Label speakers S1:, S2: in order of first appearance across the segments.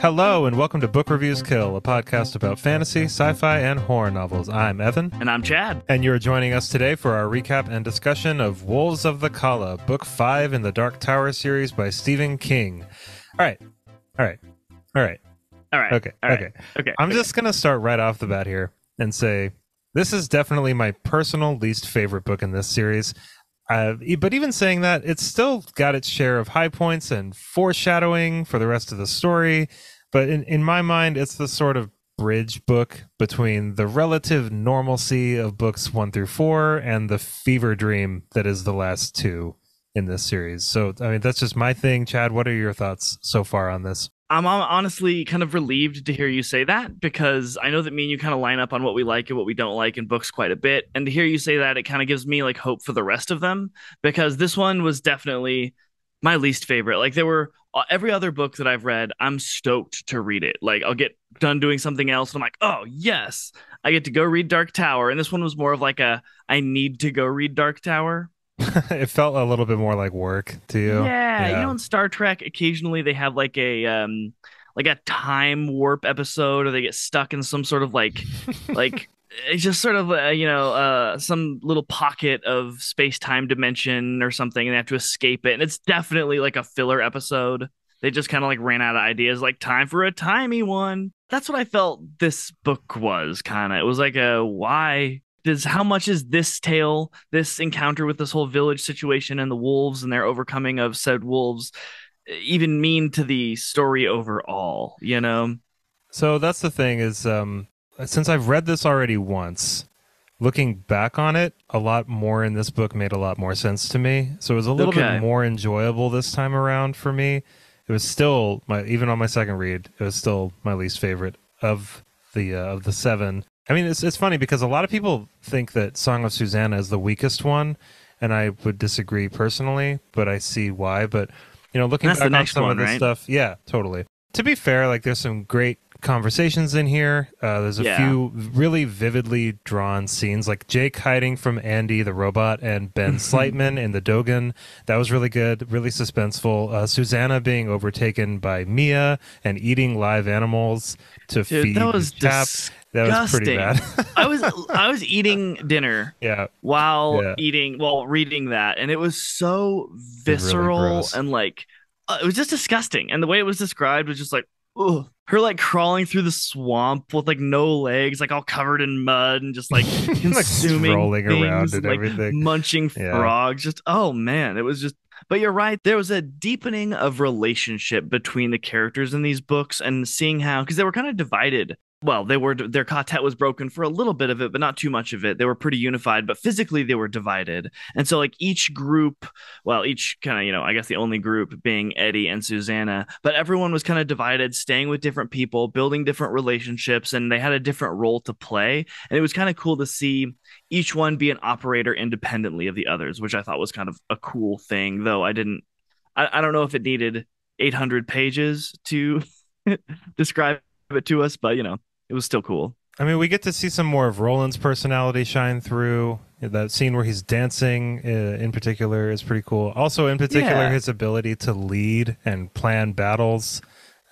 S1: Hello, and welcome to Book Reviews Kill, a podcast about fantasy, sci fi, and horror novels. I'm Evan.
S2: And I'm Chad.
S1: And you're joining us today for our recap and discussion of Wolves of the Calla, Book 5 in the Dark Tower series by Stephen King. All right. All right. All right.
S2: All right.
S1: Okay.
S2: All right.
S1: okay.
S2: Okay.
S1: I'm
S2: okay.
S1: just going to start right off the bat here and say this is definitely my personal least favorite book in this series. Uh, but even saying that, it's still got its share of high points and foreshadowing for the rest of the story. But in, in my mind, it's the sort of bridge book between the relative normalcy of books one through four and the fever dream that is the last two in this series. So, I mean, that's just my thing. Chad, what are your thoughts so far on this?
S2: I'm honestly kind of relieved to hear you say that because I know that me and you kind of line up on what we like and what we don't like in books quite a bit. And to hear you say that, it kind of gives me like hope for the rest of them because this one was definitely my least favorite. Like there were uh, every other book that I've read, I'm stoked to read it. Like I'll get done doing something else and I'm like, "Oh, yes. I get to go read Dark Tower." And this one was more of like a I need to go read Dark Tower.
S1: it felt a little bit more like work to you.
S2: Yeah, yeah, you know, in Star Trek, occasionally they have like a um like a time warp episode, or they get stuck in some sort of like like it's just sort of uh, you know uh some little pocket of space time dimension or something, and they have to escape it. And it's definitely like a filler episode. They just kind of like ran out of ideas, like time for a timey one. That's what I felt this book was kind of. It was like a why does how much is this tale, this encounter with this whole village situation and the wolves and their overcoming of said wolves even mean to the story overall, you know?
S1: So that's the thing is um since I've read this already once, looking back on it, a lot more in this book made a lot more sense to me. So it was a little
S2: Okay.
S1: bit more enjoyable this time around for me. It was still my even on my second read, it was still my least favorite of the uh, of the seven. I mean, it's it's funny because a lot of people think that Song of Susannah is the weakest one, and I would disagree personally, but I see why. But you know, looking
S2: That's
S1: back on some
S2: one,
S1: of this
S2: right?
S1: stuff, yeah, totally. To be fair, like there's some great conversations in here. Uh, there's a
S2: Yeah.
S1: few really vividly drawn scenes, like Jake hiding from Andy the robot and Ben Slightman in the Dogan. That was really good, really suspenseful. Uh, Susanna being overtaken by Mia and eating live animals to
S2: Dude,
S1: feed
S2: that was
S1: Cap. That was pretty bad.
S2: disgusting. I was I was eating dinner
S1: yeah,
S2: while
S1: Yeah.
S2: eating while reading that and it was so visceral
S1: gross.
S2: and like uh, it was just disgusting and the way it was described was just like ugh. Her like crawling through the swamp with like no legs like all covered in mud and just like
S1: like
S2: consuming
S1: rolling around and
S2: like,
S1: everything.
S2: munching
S1: Yeah.
S2: frogs just oh man it was just but you're right there was a deepening of relationship between the characters in these books and seeing how because they were kind of divided well they were their quartet was broken for a little bit of it but not too much of it. They were pretty unified but physically they were divided. And so like each group well each kind of you know i guess the only group being eddie and susanna but everyone was kind of divided staying with different people building different relationships and they had a different role to play. And it was kind of cool to see each one be an operator independently of the others which i thought was kind of a cool thing though i didn't i, I don't know if it needed 800 pages to describe it to us but you know it was still cool
S1: I mean, we get to see some more of Roland's personality shine through. That scene where he's dancing, uh, in particular, is pretty cool. Also, in particular,
S2: Yeah.
S1: his ability to lead and plan battles.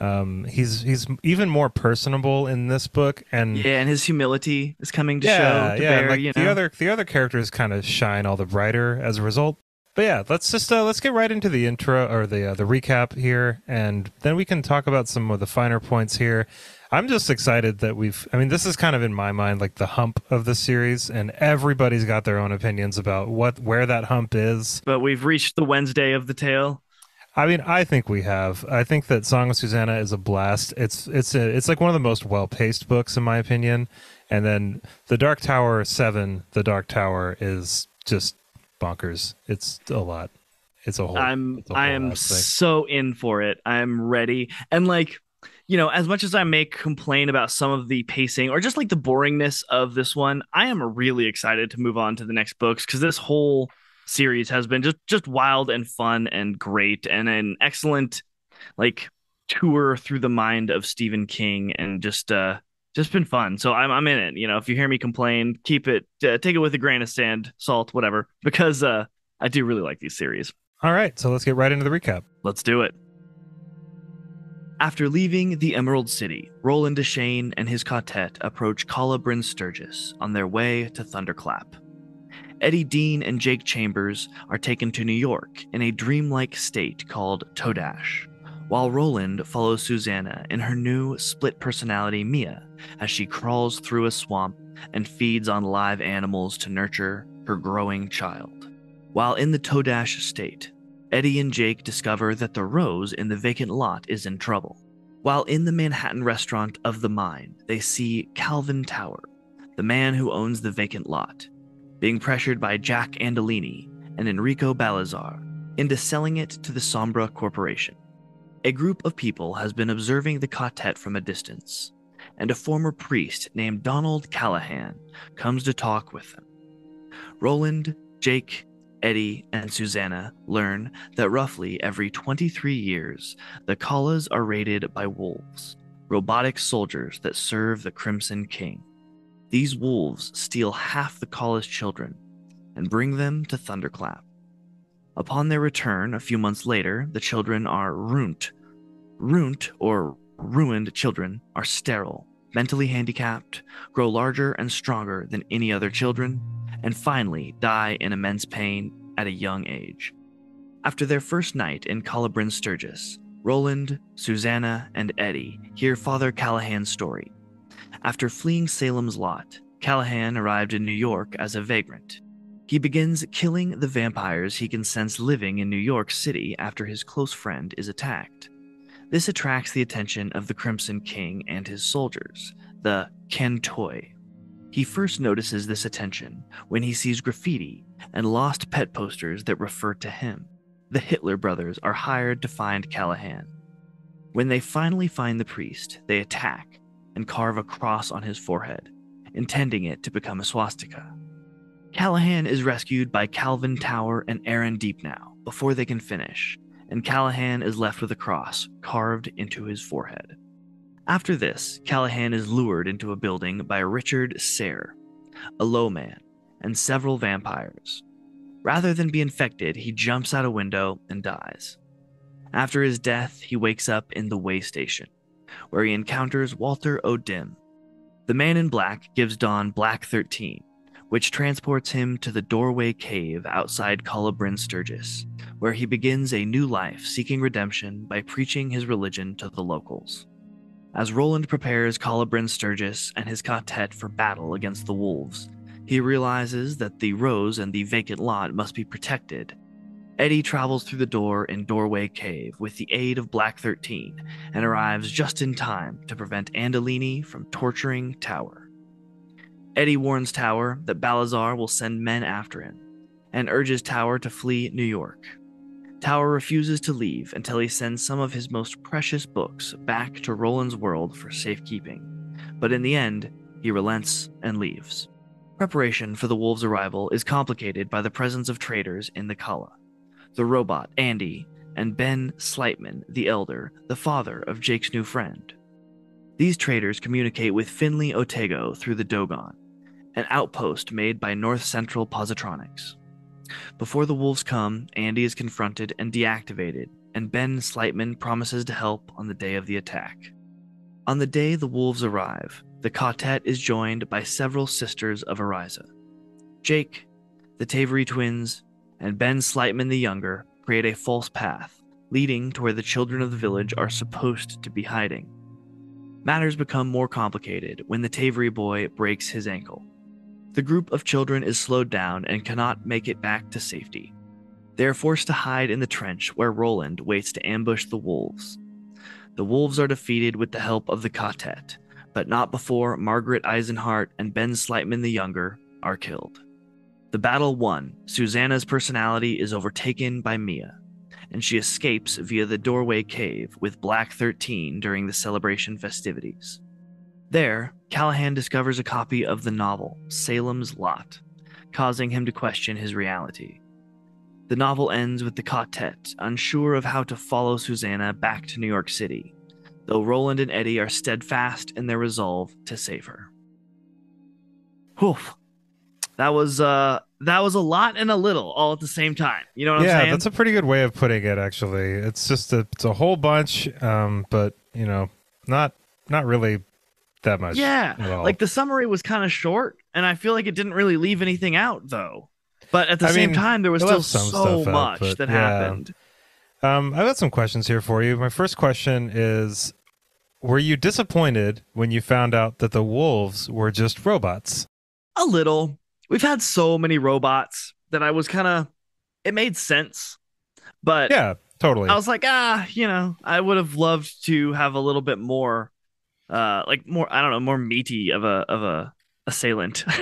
S1: Um, he's he's even more personable in this book, and
S2: yeah and his humility is coming to
S1: yeah,
S2: show to
S1: yeah.
S2: bear,
S1: like
S2: you
S1: the other the other characters kind of shine all the brighter as a result. But yeah, let's just uh, let's get right into the intro or the uh, the recap here, and then we can talk about some of the finer points here. I'm just excited that we've. I mean, this is kind of in my mind like the hump of the series, and everybody's got their own opinions about what where that hump is.
S2: but we've reached the wednesday of the tale
S1: I mean, I think we have. I think that Song of Susannah is a blast. It's it's a, it's like one of the most well paced books in my opinion. And then the Dark Tower Seven, the Dark Tower is just bonkers. It's a lot. It's a whole.
S2: I'm
S1: a
S2: I
S1: whole
S2: am so in for it. I'm ready. And like, you know, as much as I may complain about some of the pacing or just like the boringness of this one, I am really excited to move on to the next books because this whole series has been just just wild and fun and great and an excellent like tour through the mind of Stephen King and just uh just been fun. So I'm I'm in it. You know, if you hear me complain, keep it uh, take it with a grain of sand, salt, whatever, because uh I do really like these series.
S1: All right, so let's get right into the recap.
S2: Let's do it. After leaving the Emerald City, Roland Deschain and his quartet approach Calla Bryn Sturgis on their way to Thunderclap. Eddie Dean and Jake Chambers are taken to New York in a dreamlike state called Todash, while Roland follows Susanna in her new split personality Mia as she crawls through a swamp and feeds on live animals to nurture her growing child. While in the Todash state, Eddie and Jake discover that the rose in the vacant lot is in trouble. While in the Manhattan Restaurant of the Mind, they see Calvin Tower, the man who owns the vacant lot, being pressured by Jack Andolini and Enrico Balazar into selling it to the Sombra Corporation. A group of people has been observing the quartet from a distance, and a former priest named Donald Callahan comes to talk with them. Roland, Jake, Eddie, and Susanna learn that roughly every 23 years, the Callas are raided by wolves, robotic soldiers that serve the Crimson King. These wolves steal half the Calla's children and bring them to Thunderclap. Upon their return, a few months later, the children are ruined. Ruined, or ruined children, are sterile, mentally handicapped, grow larger and stronger than any other children, and finally die in immense pain at a young age. After their first night in Calla Bryn Sturgis, Roland, Susanna, and Eddie hear Father Callahan's story. After fleeing Salem's Lot, Callahan arrived in New York as a vagrant. He begins killing the vampires he can sense living in New York City after his close friend is attacked. This attracts the attention of the Crimson King and his soldiers, the can-toi. He first notices this attention when he sees graffiti and lost pet posters that refer to him. The Hitler brothers are hired to find Callahan. When they finally find the priest, they attack and carve a cross on his forehead, intending it to become a swastika. Callahan is rescued by Calvin Tower and Aaron Deepneau before they can finish, and Callahan is left with a cross carved into his forehead. After this, Callahan is lured into a building by Richard Sayre, a low man, and several vampires. Rather than be infected, he jumps out a window and dies. After his death, he wakes up in the way station, where he encounters Walter O'Dim. The man in black gives Don Black 13, which transports him to the doorway cave outside Calla Bryn Sturgis, where he begins a new life seeking redemption by preaching his religion to the locals. As Roland prepares Calla Bryn Sturgis and his quartet for battle against the wolves, he realizes that the rose and the vacant lot must be protected. Eddie travels through the door in Doorway Cave with the aid of Black 13 and arrives just in time to prevent Andolini from torturing Tower. Eddie warns Tower that Balazar will send men after him and urges Tower to flee New York. Tower refuses to leave until he sends some of his most precious books back to Roland's world for safekeeping. But in the end, he relents and leaves. Preparation for the wolves' arrival is complicated by the presence of traitors in the Calla. The robot, Andy, and Ben Slightman, the elder, the father of Jake's new friend. These traders communicate with Finli O'Tego through the Dogan, an outpost made by North Central Positronics. Before the wolves come, Andy is confronted and deactivated, and Ben Slightman promises to help on the day of the attack. On the day the wolves arrive, the quartet is joined by several sisters of Oriza. Jake, the Tavery twins, and Ben Slightman the Younger create a false path leading to where the children of the village are supposed to be hiding. Matters become more complicated when the Tavery boy breaks his ankle. The group of children is slowed down and cannot make it back to safety. They are forced to hide in the trench where Roland waits to ambush the wolves. The wolves are defeated with the help of the quartet, but not before Margaret Eisenhart and Ben Slightman the Younger are killed. The battle won, Susanna's personality is overtaken by Mia, and she escapes via the doorway cave with Black 13 during the celebration festivities. There, Callahan discovers a copy of the novel, Salem's Lot, causing him to question his reality. The novel ends with the quartet unsure of how to follow Susanna back to New York City, though Roland and Eddie are steadfast in their resolve to save her. Whew. That was uh that was a lot and a little all at the same time. You know what
S1: yeah,
S2: I'm saying?
S1: that's a pretty good way of putting it. Actually, it's just a it's a whole bunch, um, but you know, not not really that much.
S2: yeah. Like the summary was kind of short, and I feel like it didn't really leave anything out though. But at the
S1: I
S2: same
S1: mean,
S2: time, there was still so
S1: out,
S2: much
S1: but
S2: that
S1: yeah.
S2: happened.
S1: Um, I've got some questions here for you. My first question is Were you disappointed when you found out that the wolves were just robots?
S2: A little. We've had so many robots that I was kind of. It made sense, but
S1: Yeah, totally.
S2: I was like, ah, you know, I would have loved to have a little bit more, uh, like more. I don't know, more meaty of a of a assailant.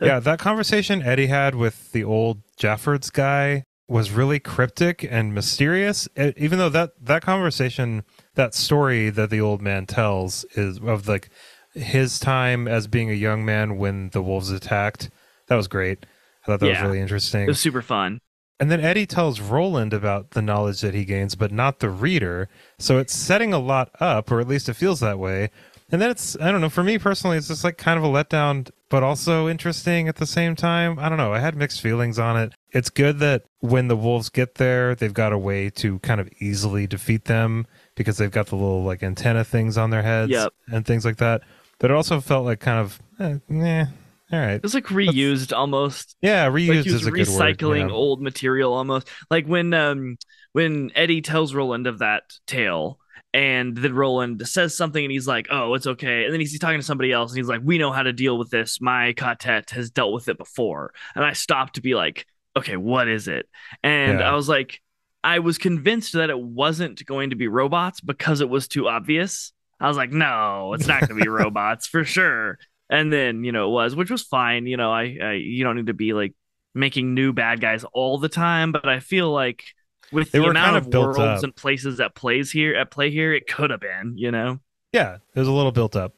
S1: yeah, that conversation Eddie had with the old Jaffords guy was really cryptic and mysterious. E- even though that that conversation, that story that the old man tells is of like his time as being a young man when the wolves attacked. That was great. I thought that was really interesting.
S2: it was super fun.
S1: And then Eddie tells Roland about the knowledge that he gains, but not the reader. So it's setting a lot up, or at least it feels that way. And then it's, I don't know, for me personally, it's just like kind of a letdown, but also interesting at the same time. I don't know. I had mixed feelings on it. It's good that when the wolves get there, they've got a way to kind of easily defeat them because they've got the little like antenna things on their heads
S2: Yep.
S1: and things like that. But it also felt like kind of, eh, eh, all right.
S2: It was like reused almost.
S1: Yeah, reused
S2: like
S1: is a good word.
S2: recycling
S1: yeah.
S2: old material almost. Like when um when Eddie tells Roland of that tale. And then Roland says something, and he's like, "Oh, it's okay." And then he's talking to somebody else, and he's like, "We know how to deal with this. My quartet has dealt with it before." And I stopped to be like, "Okay, what is it?" And
S1: Yeah.
S2: I was like, I was convinced that it wasn't going to be robots because it was too obvious. I was like, "No, it's not going to be robots for sure." And then you know it was, which was fine. You know, I, I you don't need to be like making new bad guys all the time, but I feel like with
S1: They
S2: the
S1: were
S2: amount
S1: kind
S2: of
S1: of
S2: worlds
S1: up.
S2: and places that plays here at play here, it could have been, you know?
S1: Yeah, it was a little built up,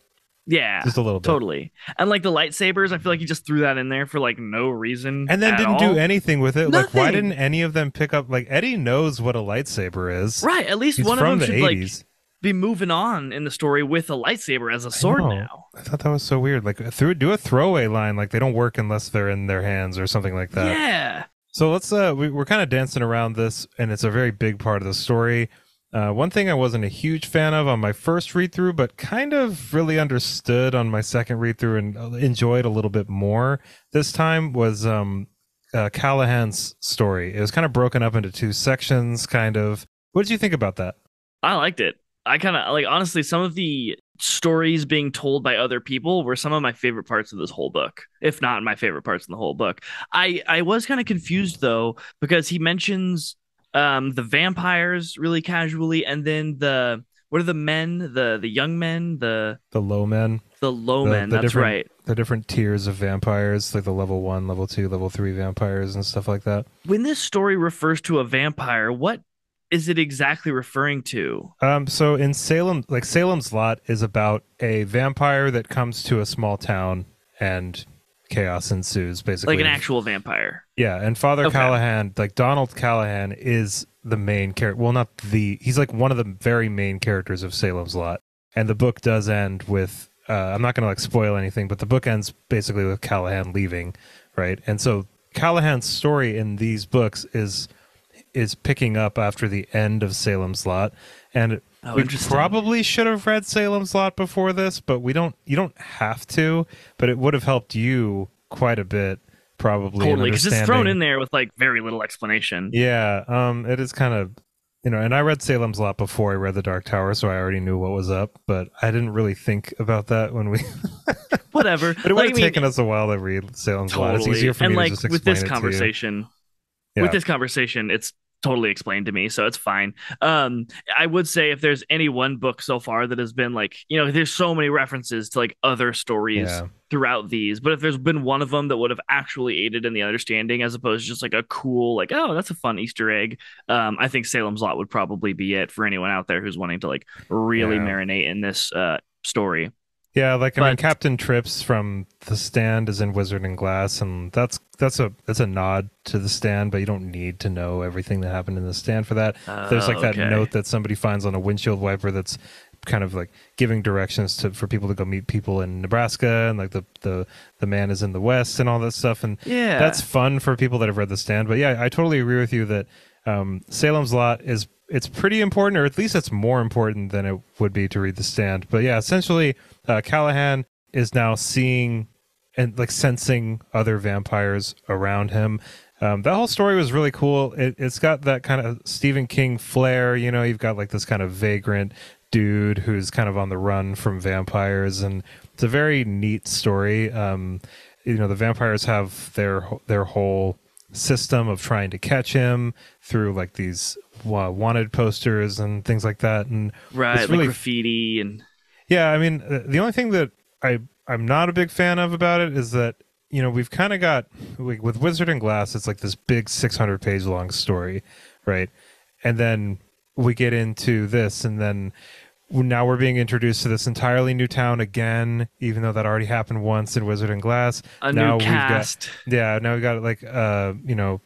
S2: Yeah.
S1: just a little bit.
S2: Totally. And like the lightsabers, I feel like he just threw that in there for like no reason.
S1: and then didn't
S2: all.
S1: do anything with it. Like, why didn't any of them pick up? Like, Eddie knows what a lightsaber is.
S2: Right. At least
S1: He's
S2: one of them
S1: the
S2: should like be moving on in the story with a lightsaber as a sword now.
S1: I thought that was so weird. Like, through do a throwaway line. Like, they don't work unless they're in their hands or something like that.
S2: Yeah.
S1: So let's. Uh, we, we're kind of dancing around this, and it's a very big part of the story. Uh, one thing I wasn't a huge fan of on my first read through, but kind of really understood on my second read through and uh, enjoyed a little bit more this time was um, uh, Callahan's story. It was kind of broken up into two sections, kind of. What did you think about that?
S2: I liked it. I kind of like honestly some of the stories being told by other people were some of my favorite parts of this whole book, if not my favorite parts in the whole book. I I was kind of confused though because he mentions um the vampires really casually and then the what are the men, the the young men, the
S1: The low men,
S2: the low
S1: The-
S2: men,
S1: the
S2: that's right.
S1: the different tiers of vampires, like the level one, level two, level three vampires, and stuff like that.
S2: When this story refers to a vampire, what is it exactly referring to?
S1: Um, so in Salem, like Salem's Lot is about a vampire that comes to a small town and chaos ensues, basically.
S2: Like an actual vampire.
S1: Yeah, and Father
S2: Okay.
S1: Callahan, like Donald Callahan, is the main character. Well, not the. He's like one of the very main characters of Salem's Lot, and the book does end with. Uh, I'm not going to like spoil anything, but the book ends basically with Callahan leaving, right? And so Callahan's story in these books is is picking up after the end of Salem's Lot, and
S2: Oh,
S1: we probably should have read Salem's Lot before this, but we don't. You don't have to, but it would have helped you quite a bit, probably.
S2: Totally, because it's thrown in there with like very little explanation.
S1: yeah, um, it is kind of, you know, and I read Salem's Lot before I read The Dark Tower, so I already knew what was up, but I didn't really think about that when we.
S2: Whatever.
S1: but it would
S2: Like,
S1: have
S2: I mean,
S1: taken us a while to read Salem's Lot. It's
S2: totally.
S1: easier for
S2: and
S1: me
S2: like
S1: to just explain
S2: with this
S1: it to you.
S2: conversation,
S1: Yeah.
S2: with this conversation, it's totally explained to me, so it's fine. Um, I would say if there's any one book so far that has been like, you know, there's so many references to like other stories
S1: Yeah.
S2: throughout these, but if there's been one of them that would have actually aided in the understanding as opposed to just like a cool, like, oh, that's a fun Easter egg, um, I think Salem's Lot would probably be it for anyone out there who's wanting to like really
S1: Yeah.
S2: marinate in this uh story.
S1: Yeah, like I mean, Captain Trips from The Stand is in Wizard and Glass, and that's that's a that's a nod to The Stand, but you don't need to know everything that happened in The Stand for that. There's like that
S2: Oh, okay.
S1: note that somebody finds on a windshield wiper that's kind of like giving directions to for people to go meet people in Nebraska, and like the the the man is in the West and all that stuff, and
S2: Yeah.
S1: that's fun for people that have read The Stand. But yeah, I totally agree with you that um, Salem's Lot is it's pretty important, or at least it's more important than it would be to read The Stand. But yeah, essentially, uh, Callahan is now seeing and like sensing other vampires around him. Um, that whole story was really cool. It, it's got that kind of Stephen King flair. You know, you've got like this kind of vagrant dude who's kind of on the run from vampires, and it's a very neat story. Um, you know, the vampires have their their whole system of trying to catch him through like these uh, wanted posters and things like that, and
S2: right,
S1: it's
S2: like
S1: really
S2: graffiti and
S1: yeah, I mean, uh, the only thing that I I'm not a big fan of about it is that you know we've kind of got like, with Wizard and Glass, it's like this big 600 page long story, right? And then we get into this, and then now we're being introduced to this entirely new town again, even though that already happened once in Wizard and Glass.
S2: a
S1: now
S2: new
S1: we've
S2: cast.
S1: got yeah, now we got like uh you know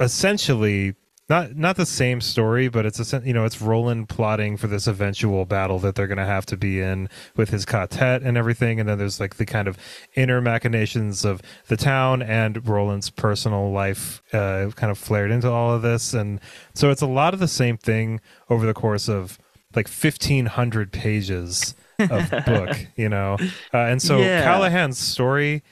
S1: essentially not not the same story, but it's a you know it's Roland plotting for this eventual battle that they're going to have to be in with his quartet and everything, and then there's like the kind of inner machinations of the town and Roland's personal life uh, kind of flared into all of this, and so it's a lot of the same thing over the course of like 1500 pages of book, you know, uh, and so
S2: Yeah.
S1: Callahan's story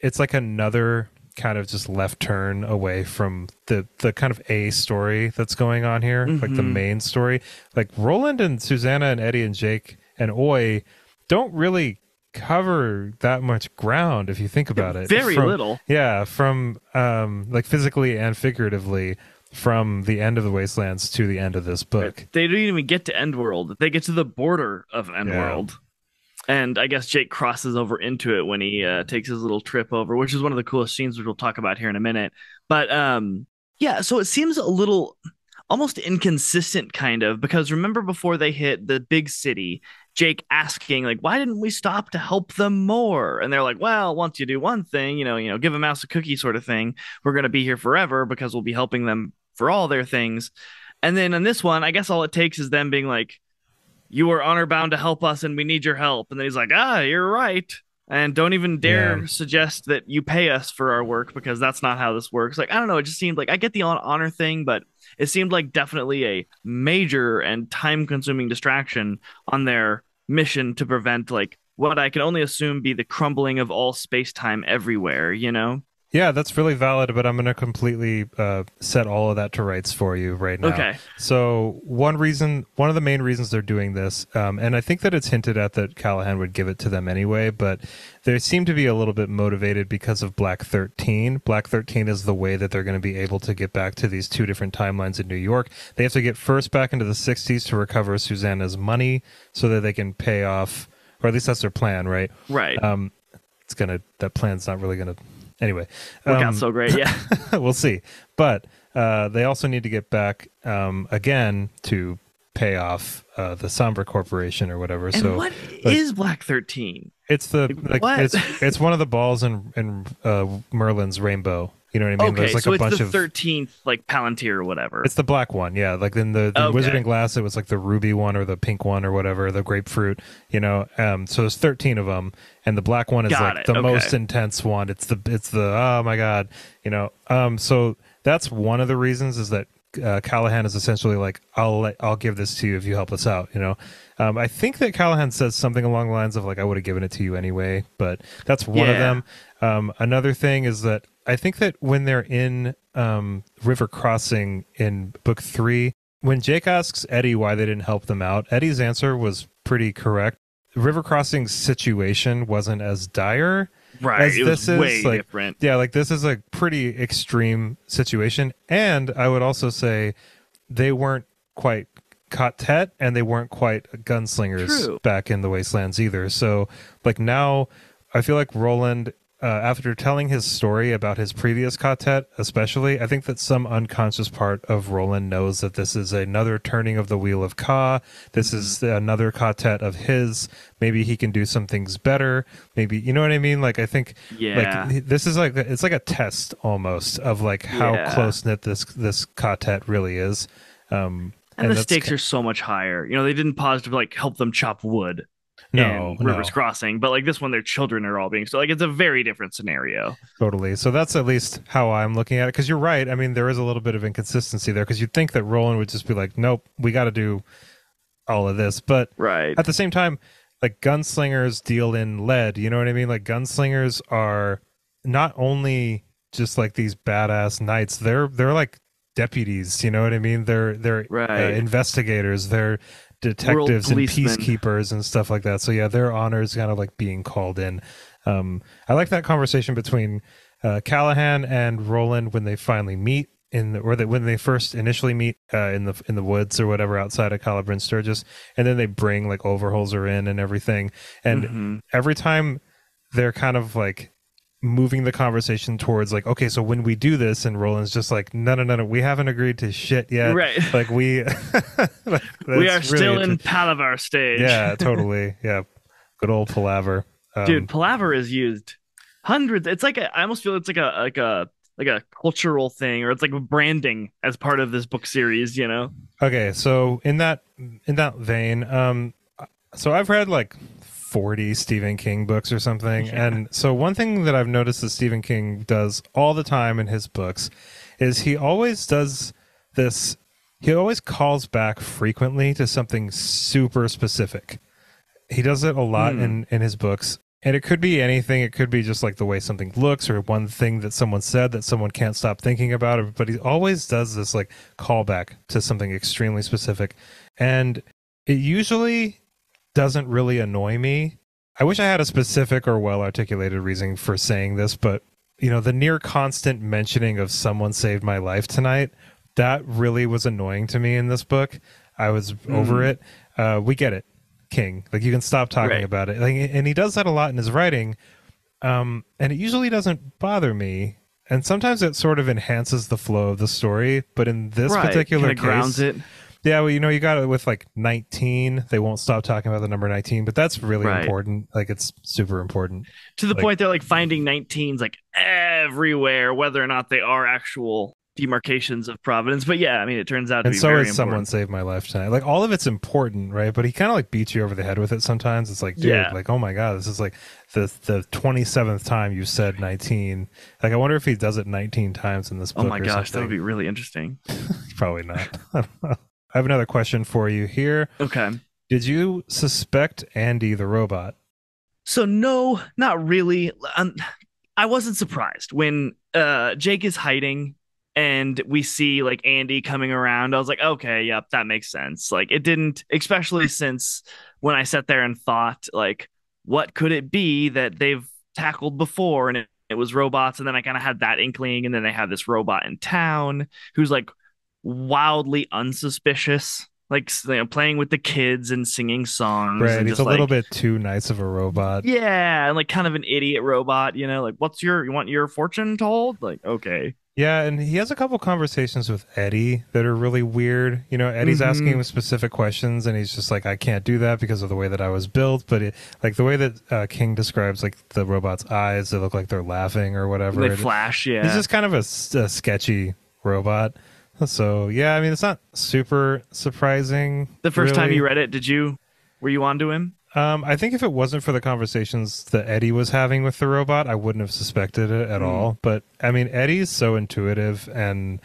S1: it's like another kind of just left turn away from the the kind of a story that's going on here like the
S2: Mhm.
S1: main story like roland and susanna and eddie and jake and Oy don't really cover that much ground if you think about it
S2: Very
S1: From-
S2: little.
S1: yeah from um like physically and figuratively from the end of the wastelands to the end of this book
S2: They don't even get to Endworld. They get to the border of Endworld. And I guess Jake crosses over into it when he uh, takes his little trip over, which is one of the coolest scenes, which we'll talk about here in a minute. But um, yeah, so it seems a little almost inconsistent, kind of, because remember before they hit the big city, Jake asking like, "Why didn't we stop to help them more?" And they're like, "Well, once you do one thing, you know, you know, give a mouse a cookie, sort of thing. We're gonna be here forever because we'll be helping them for all their things." And then in this one, I guess all it takes is them being like, "You are honor bound to help us, and we need your help." And then he's like, "Ah, you're right." And don't even dare
S1: Yeah.
S2: suggest that you pay us for our work because that's not how this works. Like I don't know, it just seemed like I get the honor thing, but it seemed like definitely a major and time-consuming distraction on their mission to prevent like what I can only assume be the crumbling of all space-time everywhere. You know?
S1: Yeah that's really valid but i'm going to completely uh, set all of that to rights for you right now
S2: Okay.
S1: So one reason, one of the main reasons they're doing this, um, and I think that it's hinted at that Callahan would give it to them anyway, but they seem to be a little bit motivated because of Black Thirteen. Black Thirteen is the way that they're going to be able to get back to these two different timelines in New York. They have to get first back into the '60s to recover Susanna's money so that they can pay off, or at least that's their plan, right?
S2: Right.
S1: Um, it's gonna that plan's not really gonna. Anyway,
S2: Work
S1: um,
S2: out so great. Yeah.
S1: we'll see. But uh, they also need to get back um, again to pay off uh, the Sombra Corporation or whatever.
S2: and
S1: so
S2: what is Black Thirteen?
S1: it's the
S2: like,
S1: like it's it's one of the balls in in uh, Maerlyn's rainbow. You know what I mean?
S2: Okay,
S1: There's like
S2: so
S1: a
S2: it's
S1: bunch
S2: the
S1: of
S2: thirteenth like Palantir or whatever.
S1: it's the black one, yeah. Like in the, the
S2: Okay.
S1: Wizard and Glass, it was like the ruby one or the pink one or whatever, the grapefruit. You know, um, so there's 13 of them, and the black one is
S2: Got
S1: like
S2: it,
S1: the
S2: okay.
S1: most intense one. It's the it's the oh my god, you know. Um, so that's one of the reasons is that uh, Callahan is essentially like I'll let, I'll give this to you if you help us out. You know, um, I think that Callahan says something along the lines of like I would have given it to you anyway, but that's one of them. Um, another thing is that I think that when they're in um, River Crossing in book three, when Jake asks Eddie why they didn't help them out, Eddie's answer was pretty correct. River Crossing's situation wasn't as dire.
S2: right.
S1: as
S2: It was
S1: this is,
S2: way
S1: like-
S2: different.
S1: Yeah, like this is a pretty extreme situation. And I would also say they weren't quite quartet and they weren't quite gunslingers
S2: True.
S1: back in the wastelands either. So like now I feel like Roland uh, after telling his story about his previous quartet, especially, I think that some unconscious part of Roland knows that this is another turning of the wheel of Ka. This is
S2: Mm-hmm.
S1: another quartet of his. Maybe he can do some things better. Maybe you know what I mean. Like I think,
S2: Yeah.
S1: like this is like it's like a test almost of like how
S2: Yeah.
S1: close knit this this quartet really is. Um,
S2: and, the stakes
S1: ki-
S2: are so much higher. You know, they didn't pause to like help them chop wood
S1: no.
S2: Rivers Crossing, but like this one, their children are all being so like it's a very different scenario.
S1: Totally. So that's at least how I'm looking at it. Because you're right. I mean, there is a little bit of inconsistency there. Because you'd think that Roland would just be like, "Nope, we got to do all of this," but
S2: Right.
S1: at the same time, like gunslingers deal in lead. You know what I mean? Like gunslingers are not only just like these badass knights. They're they're like deputies. You know what I mean? They're they're uh, investigators. They're detectives and peacekeepers and stuff like that. So yeah, their honor is kind of like being called in. Um, I like that conversation between uh, Callahan and Roland when they finally meet in the, or that when they first initially meet uh, in the in the woods or whatever outside of Calla Bryn Sturgis, and then they bring like Overholser in and everything, and
S2: Mhm.
S1: every time they're kind of like moving the conversation towards like okay so when we do this and roland's just like no no no no we haven't agreed to shit yet.
S2: Right.
S1: like we like,
S2: we are
S1: really
S2: still in Palaver stage.
S1: yeah totally. Yeah. Good old palaver. Um,
S2: dude palaver is used hundreds it's like a, i almost feel it's like a like a like a cultural thing or it's like branding as part of this book series you know?
S1: Okay so in that in that vein um so i've read like 40 stephen king books or something
S2: Yeah.
S1: and so one thing that i've noticed that stephen king does all the time in his books is he always does this he always calls back frequently to something super specific he does it a lot
S2: Hmm.
S1: in in his books and it could be anything it could be just like the way something looks or one thing that someone said that someone can't stop thinking about It. but he always does this like callback to something extremely specific and it usually doesn't really annoy me. I wish i had a specific or well articulated reason for saying this but you know the near constant mentioning of someone saved my life tonight that really was annoying to me in this book. I was over it. Uh, we get it king. Like you can stop talking
S2: Right.
S1: about it. Like, and he does that a lot in his writing um, and it usually doesn't bother me. And sometimes it sort of enhances the flow of the story but in this
S2: right.
S1: particular
S2: Kinda
S1: case
S2: grounds it
S1: yeah, well, you know, you got it with like 19. They won't stop talking about the number 19, but that's really
S2: Right.
S1: important. Like, it's super important.
S2: to the
S1: Like-
S2: point they're like finding 19s like everywhere whether or not they are actual demarcations of providence but yeah i mean it turns out to
S1: And so is someone saved my life tonight. Like, all of it's important, right? But he kind of like beats you over the head with it sometimes. It's like, dude,
S2: Yeah.
S1: like, oh my God, this is like the the 27th time you said 19. Like, I wonder if he does it 19 times in this book.
S2: oh my gosh that would be really interesting
S1: Probably not. I don't know. I have another question for you here.
S2: okay
S1: Did you suspect Andy the robot?
S2: So no, not really. Um, I wasn't surprised when uh, Jake is hiding and we see like Andy coming around. I was like, okay, yep, that makes sense. Like it didn't, especially since when I sat there and thought, like, what could it be that they've tackled before? And it, it was robots, and then I kind of had that inkling, and then they have this robot in town who's like wildly unsuspicious. Like you know, playing with the kids and singing songs,
S1: Right.
S2: and
S1: he's a little bit too nice of a robot.
S2: yeah, and like kind of an idiot robot, you know, like what's your you want your fortune told? Like, okay.
S1: Yeah, and he has a couple conversations with Eddie that are really weird. You know, Eddie's
S2: Mhm.
S1: asking him specific questions, and he's just like, "I can't do that because of the way that I was built." But it, like the way that uh, King describes like the robot's eyes, they look like they're laughing or whatever.
S2: They flash, yeah.
S1: He's just kind of a sketchy robot. So yeah, I mean, it's not super surprising.
S2: the first time you read it, did you were you onto him?
S1: Um, I think if it wasn't for the conversations that Eddie was having with the robot, I wouldn't have suspected it at
S2: Mm.
S1: all. But I mean, Eddie's so intuitive, and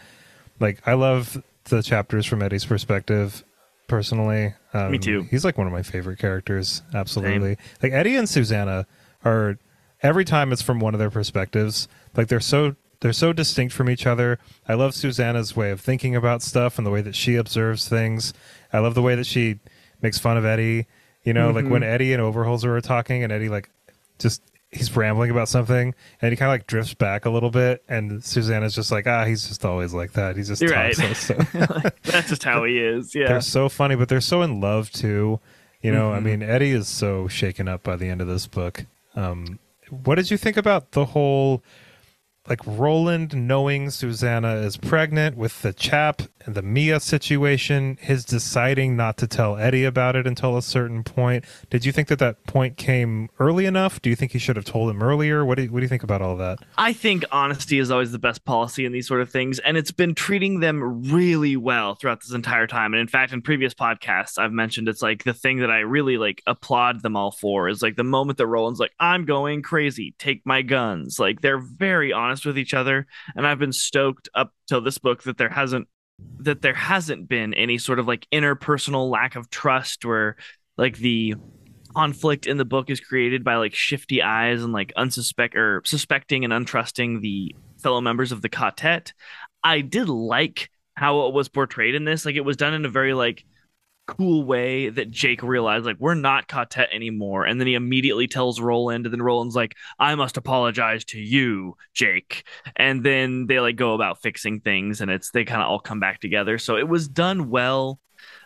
S1: like I love the chapters from Eddie's perspective. Personally, um,
S2: Me too.
S1: He's like one of my favorite characters. Absolutely, like Eddie and Susanna are every time it's from one of their perspectives. Like they're so they're so distinct from each other. I love Susanna's way of thinking about stuff and the way that she observes things. I love the way that she makes fun of Eddie. You know, like
S2: Mhm.
S1: when Eddie and Overholser are talking, and Eddie like just he's rambling about something, and he kind of like drifts back a little bit, and Susanna's just like, ah, he's just always like that. He's just
S2: right.
S1: so- so-
S2: That's just how he is. Yeah.
S1: They're so funny, but they're so in love too. You know, I
S2: Mhm.
S1: mean, Eddie is so shaken up by the end of this book. Um, what did you think about the whole like Roland knowing Susanna is pregnant with the chap the Mia situation, his deciding not to tell Eddie about it until a certain point. Did you think that that point came early enough? Do you think he should have told him earlier? What do you, what do you think about all that?
S2: I think honesty is always the best policy in these sort of things, and it's been treating them really well throughout this entire time. And in fact, in previous podcasts, I've mentioned it's like the thing that I really like applaud them all for is like the moment that Roland's like, "I'm going crazy, take my guns." Like they're very honest with each other, and I've been stoked up till this book that there hasn't that there hasn't been any sort of like interpersonal lack of trust where like the conflict in the book is created by like shifty eyes and like unsuspect or suspecting and untrusting the fellow members of the quartet. I did like how it was portrayed in this. Like it was done in a very like cool way that Jake realized like we're not quartet anymore. And then he immediately tells Roland, and then Roland's like, I must apologize to you, Jake. And then they like go about fixing things and it's they kind of all come back together. So it was done well.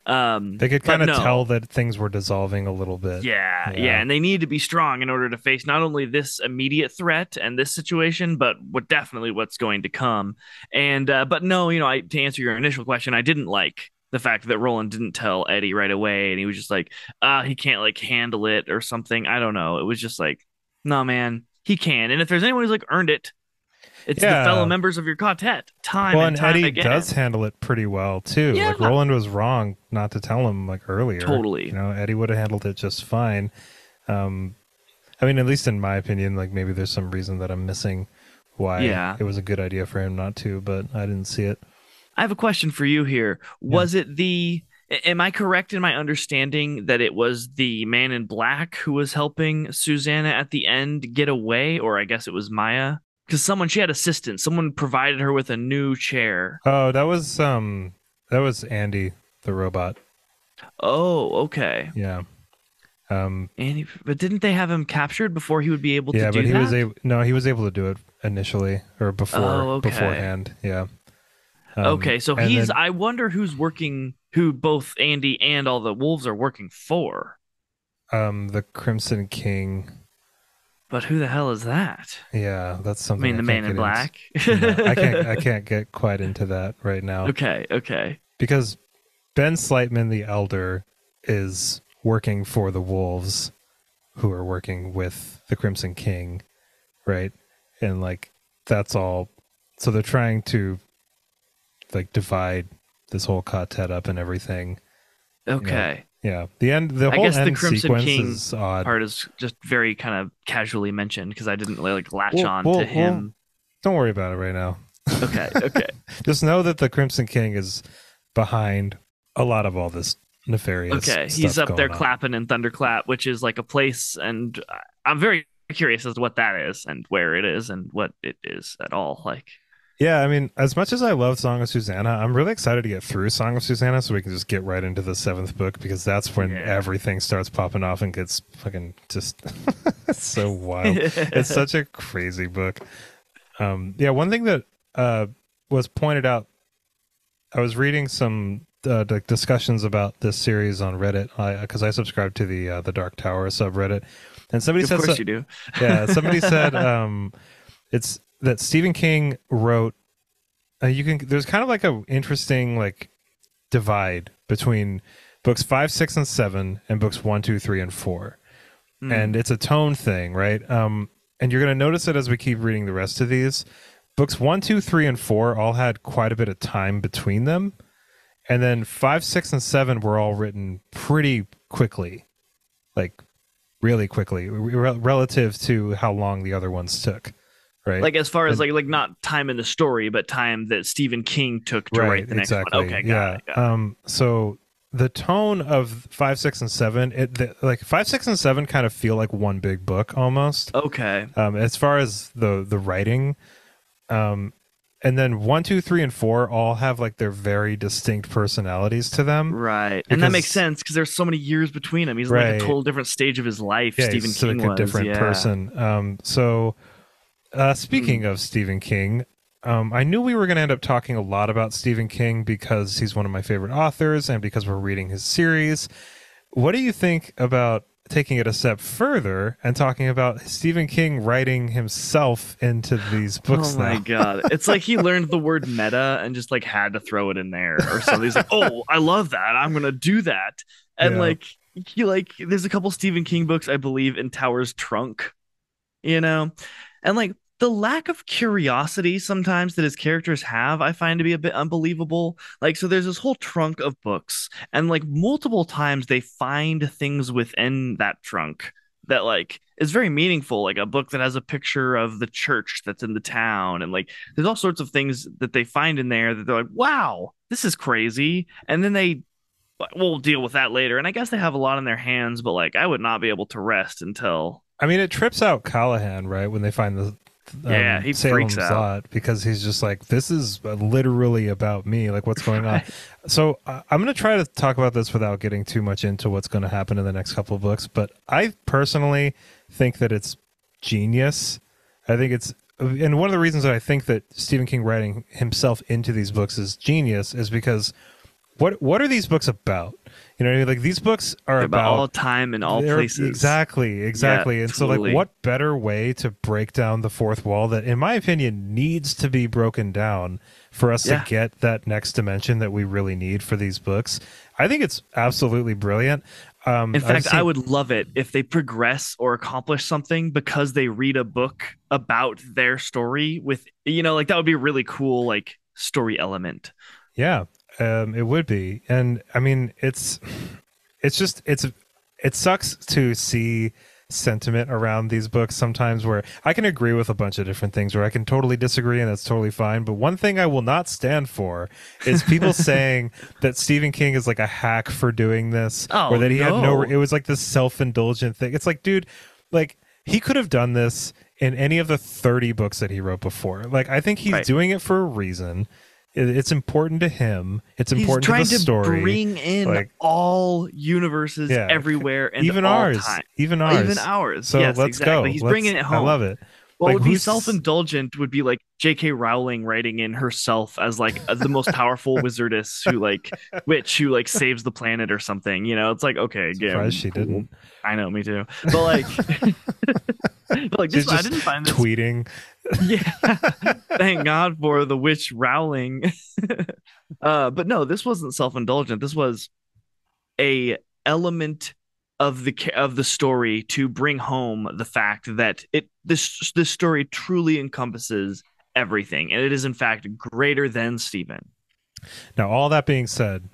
S2: Um
S1: They could kind of
S2: no.
S1: tell that things were dissolving a little bit.
S2: yeah, yeah,
S1: Yeah.
S2: and they need to be strong in order to face not only this immediate threat and this situation, but what definitely what's going to come. And uh, but no, you know, I to answer your initial question, I didn't like the fact that Roland didn't tell Eddie right away, and he was just like, uh, he can't like handle it or something. I don't know. It was just like, no, man, he can. And if there's anyone who's like earned it, it's
S1: Yeah.
S2: the fellow members of your quartet, time
S1: Well,
S2: and
S1: and
S2: time
S1: Eddie
S2: again.
S1: does handle it pretty well too.
S2: Yeah.
S1: Like Roland was wrong not to tell him like earlier.
S2: Totally.
S1: You know, Eddie would have handled it just fine. Um, I mean, at least in my opinion, like maybe there's some reason that I'm missing why
S2: Yeah.
S1: it was a good idea for him not to, but I didn't see it.
S2: I have a question for you here. Was it the am I correct in my understanding that it was the man in black who was helping Susanna at the end get away or I guess it was Maya cuz someone she had assistance. Someone provided her with a new chair.
S1: Oh, that was um, that was Andy the robot.
S2: Oh, okay.
S1: Yeah. Um,
S2: And he, but didn't they have him captured before he would be able
S1: yeah,
S2: to do
S1: but he
S2: that?
S1: was able. No, he was able to do it initially or before
S2: Oh, okay.
S1: beforehand. Yeah. Um,
S2: okay, so he's
S1: then-
S2: I wonder who's working who both Andy and all the wolves are working for.
S1: um the Crimson King.
S2: But who the hell is that?
S1: Yeah, that's something.
S2: I mean, the man in black.
S1: No, I can't. I can't get quite into that right now
S2: Okay, okay.
S1: because Ben Slightman the Elder is working for the Wolves, who are working with the Crimson King, right? And like that's all. So they're trying to like divide this whole quartet up and everything.
S2: Okay.
S1: Yeah, the end. The
S2: I
S1: whole
S2: guess the Crimson King
S1: is odd.
S2: Part is just very kind of casually mentioned because I didn't like latch
S1: Well-
S2: on
S1: well-
S2: to him.
S1: Don't worry about it right now.
S2: Okay, okay.
S1: Just know that the Crimson King is behind a lot of all this nefarious.
S2: Okay, he's up there
S1: on.
S2: clapping in Thunderclap, which is like a place, and I'm very curious as to what that is and where it is and what it is at all. Like,
S1: Yeah, I mean, as much as I love Song of Susannah, I'm really excited to get through Song of Susannah so we can just get right into the seventh book because that's when
S2: Yeah.
S1: everything starts popping off and gets fucking just so wild. it's such a crazy book. Um, yeah, one thing that uh, was pointed out, I was reading some uh, discussions about this series on Reddit because I, subscribe to the uh, the Dark Tower subreddit, and somebody
S2: of
S1: said
S2: course
S1: so-
S2: you do.
S1: yeah, somebody said um, it's that Stephen King wrote. Uh, you can there's kind of like a interesting like divide between books five, six, and seven, and books one, two, three, and four,
S2: Hmm.
S1: and it's a tone thing, right? Um, and you're gonna notice it as we keep reading the rest of these. Books one, two, three, and four all had quite a bit of time between them, and then five, six, and seven were all written pretty quickly, like really quickly re- relative to how long the other ones took right
S2: like as far as
S1: And-
S2: like like not time in the story, but time that Stephen King took to write the next
S1: exactly
S2: one. Okay, got
S1: yeah
S2: it. It.
S1: um so the tone of five six and seven it the, like five six and seven kind of feel like one big book almost
S2: okay,
S1: um as far as the the writing um and then one two three and four all have like their very distinct personalities to them
S2: right, and that makes sense because there's so many years between them. He's in like a total different stage of his life.
S1: yeah,
S2: Stephen King
S1: like a different
S2: yeah.
S1: person. Um, so, uh, speaking
S2: Hmm.
S1: of Stephen King, um, I knew we were going to end up talking a lot about Stephen King because he's one of my favorite authors and because we're reading his series. What do you think about taking it a step further and talking about Stephen King writing himself into these books.
S2: Oh my
S1: now.
S2: god. It's like he learned the word meta and just like had to throw it in there or something. He's like, "Oh, I love that. I'm going to do that." And
S1: Yeah.
S2: like he like there's a couple Stephen King books I believe in Tower's trunk, you know. And like the lack of curiosity sometimes that his characters have, I find to be a bit unbelievable. Like, so there's this whole trunk of books, and like multiple times they find things within that trunk that like is very meaningful, like a book that has a picture of the church that's in the town, and like there's all sorts of things that they find in there that they're like, wow, this is crazy. And then they we'll deal with that later. And I guess they have a lot in their hands, but like I would not be able to rest until
S1: I mean, it trips out Callahan, right? When they find the um,
S2: Yeah, he
S1: Salem's
S2: freaks out.
S1: Lot because he's just like, this is literally about me. Like, what's going on? So uh, I'm going to try to talk about this without getting too much into what's going to happen in the next couple of books. But I personally think that it's genius. I think it's, and one of the reasons that I think that Stephen King writing himself into these books is genius is because what what are these books about? You know, what I mean? like these books are
S2: about,
S1: about
S2: all time and all places.
S1: Exactly, exactly. and so, like, what better way to break down the fourth wall that, in my opinion, needs to be broken down for us
S2: Yeah.
S1: to get that next dimension that we really need for these books? I think it's absolutely brilliant. Um,
S2: In fact, I would love it if they progress or accomplish something because they read a book about their story with you know, like that would be a really cool like story element.
S1: Yeah, um, it would be, and I mean, it's it's just it's it sucks to see sentiment around these books sometimes where I can agree with a bunch of different things where I can totally disagree and that's totally fine. But one thing I will not stand for is people saying that Stephen King is like a hack for doing this
S2: Oh,
S1: or that he had no
S2: no.
S1: it was like this self-indulgent thing. It's like, dude, like he could have done this in any of the 30 books that he wrote before. Like I think he's
S2: Right.
S1: doing it for a reason. It- It's important to him. It's
S2: He's
S1: important to the story.
S2: to bring in
S1: like-
S2: all universes
S1: Yeah.
S2: everywhere and
S1: even
S2: all
S1: ours,
S2: time.
S1: even ours,
S2: Even ours.
S1: So
S2: yes,
S1: let's
S2: exactly.
S1: go.
S2: He's
S1: Let's-
S2: bringing it home.
S1: I love it.
S2: What
S1: Like,
S2: would be self-indulgent would be like J.K. Rowling writing in herself as like the most powerful wizardess who like witch who like saves the planet or something. You know, it's like okay,
S1: Surprised she
S2: cool.
S1: didn't.
S2: I know, me too. But like, but like this, I didn't find this.
S1: tweeting.
S2: Yeah, thank God for the witch Rowling. uh, but no, this wasn't self-indulgent. This was a element of the of the story to bring home the fact that it this this story truly encompasses everything, and it is in fact greater than Stephen.
S1: Now, all that being said,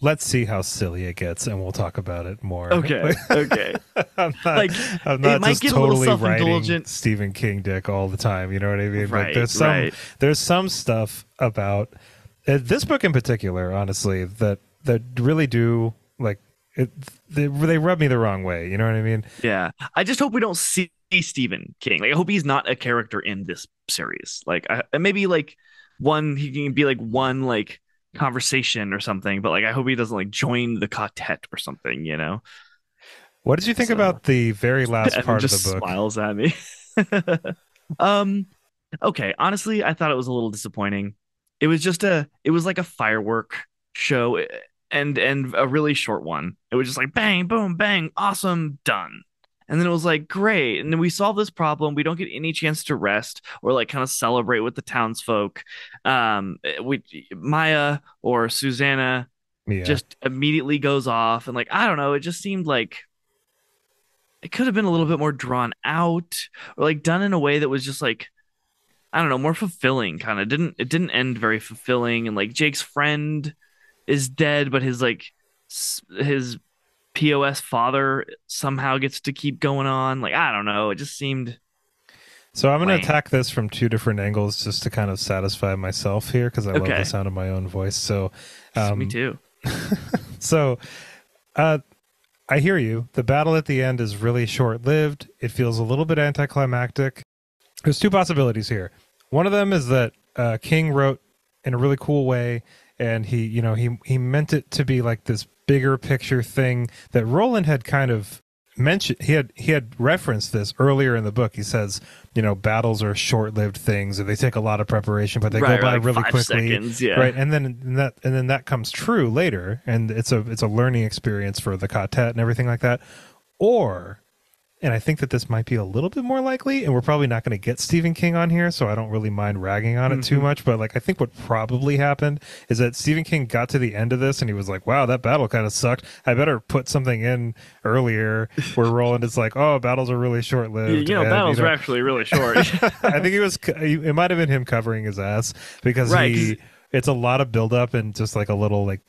S1: let's see how silly it gets, and we'll talk about it more.
S2: Okay, okay.
S1: I'm not,
S2: Like,
S1: I'm not just
S2: get a little
S1: totally writing. Stephen King dick all the time. You know what I mean? like,
S2: Right,
S1: there's some
S2: right.
S1: there's some stuff about uh, this book in particular, honestly, that that really do like it. They, they rub me the wrong way. You know what I mean?
S2: Yeah, I just hope we don't see Stephen King. Like, I hope he's not a character in this series. Like, I, maybe like one he can be like one like conversation or something. But like, I hope he doesn't like join the quartet or something. You know,
S1: What did you think
S2: So-
S1: about the very last part of the book?
S2: smiles at me. um, okay. Honestly, I thought it was a little disappointing. It was just a. It was like a firework show, and and a really short one. It was just like bang, boom, bang, awesome, done. And then it was like great, and then we solve this problem. We don't get any chance to rest or like kind of celebrate with the townsfolk. Um, we Maya or Susannah
S1: Yeah.
S2: just immediately goes off and like I don't know, it just seemed like it could have been a little bit more drawn out or like done in a way that was just like I don't know, more fulfilling kind of. Didn't it didn't end very fulfilling and like Jake's friend is dead but his like his POS father somehow gets to keep going on. Like I don't know, it just seemed
S1: So I'm going to attack this from two different angles just to kind of satisfy myself here because I love the sound of my own voice. So, um,
S2: me too.
S1: so uh, I hear you. The battle at the end is really short lived. It feels a little bit anticlimactic. There's two possibilities here. One of them is that uh, King wrote in a really cool way, and he, you know, he he meant it to be like this bigger picture thing that Roland had kind of mentioned. He had he had referenced this earlier in the book. He says, you know, battles are short lived things, and they take a lot of preparation, but they
S2: right,
S1: go by
S2: like
S1: really quickly
S2: seconds, yeah.
S1: right and then and that and then that comes true later and it's a it's a learning experience for the quartet and everything like that or and I think that this might be a little bit more likely, and we're probably not going to get Stephen King on here, so I don't really mind ragging on it too
S2: Mhm.
S1: much. But like, I think what probably happened is that Stephen King got to the end of this and he was like, "Wow, that battle kind of sucked. I better put something in earlier." Where Roland is like, "Oh, battles are really short lived."
S2: you know, battles are actually really short.
S1: I think it was. It might have been him covering his ass because
S2: Right,
S1: he. It's a lot of build up and just like a little like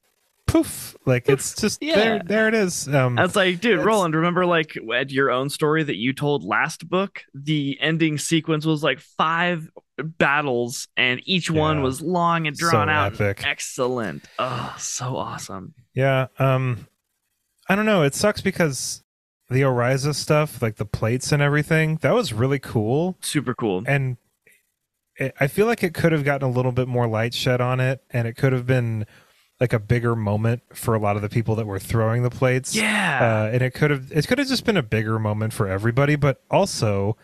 S1: poof. Like it's just
S2: Yeah.
S1: there. There it is. Um,
S2: I was like, dude,
S1: It's-
S2: Roland, remember like at your own story that you told last book? The ending sequence was like five battles, and each one was long and
S1: So
S2: drawn out.
S1: epic.
S2: Excellent. Oh, so awesome.
S1: Yeah. Um, I don't know. It sucks because the Oriza stuff, like the plates and everything, that was really cool.
S2: Super cool.
S1: And it, I feel like it could have gotten a little bit more light shed on it, and it could have been like a bigger moment for a lot of the people that were throwing the plates.
S2: Yeah.
S1: Uh, and it could have it could have just been a bigger moment for everybody, but also.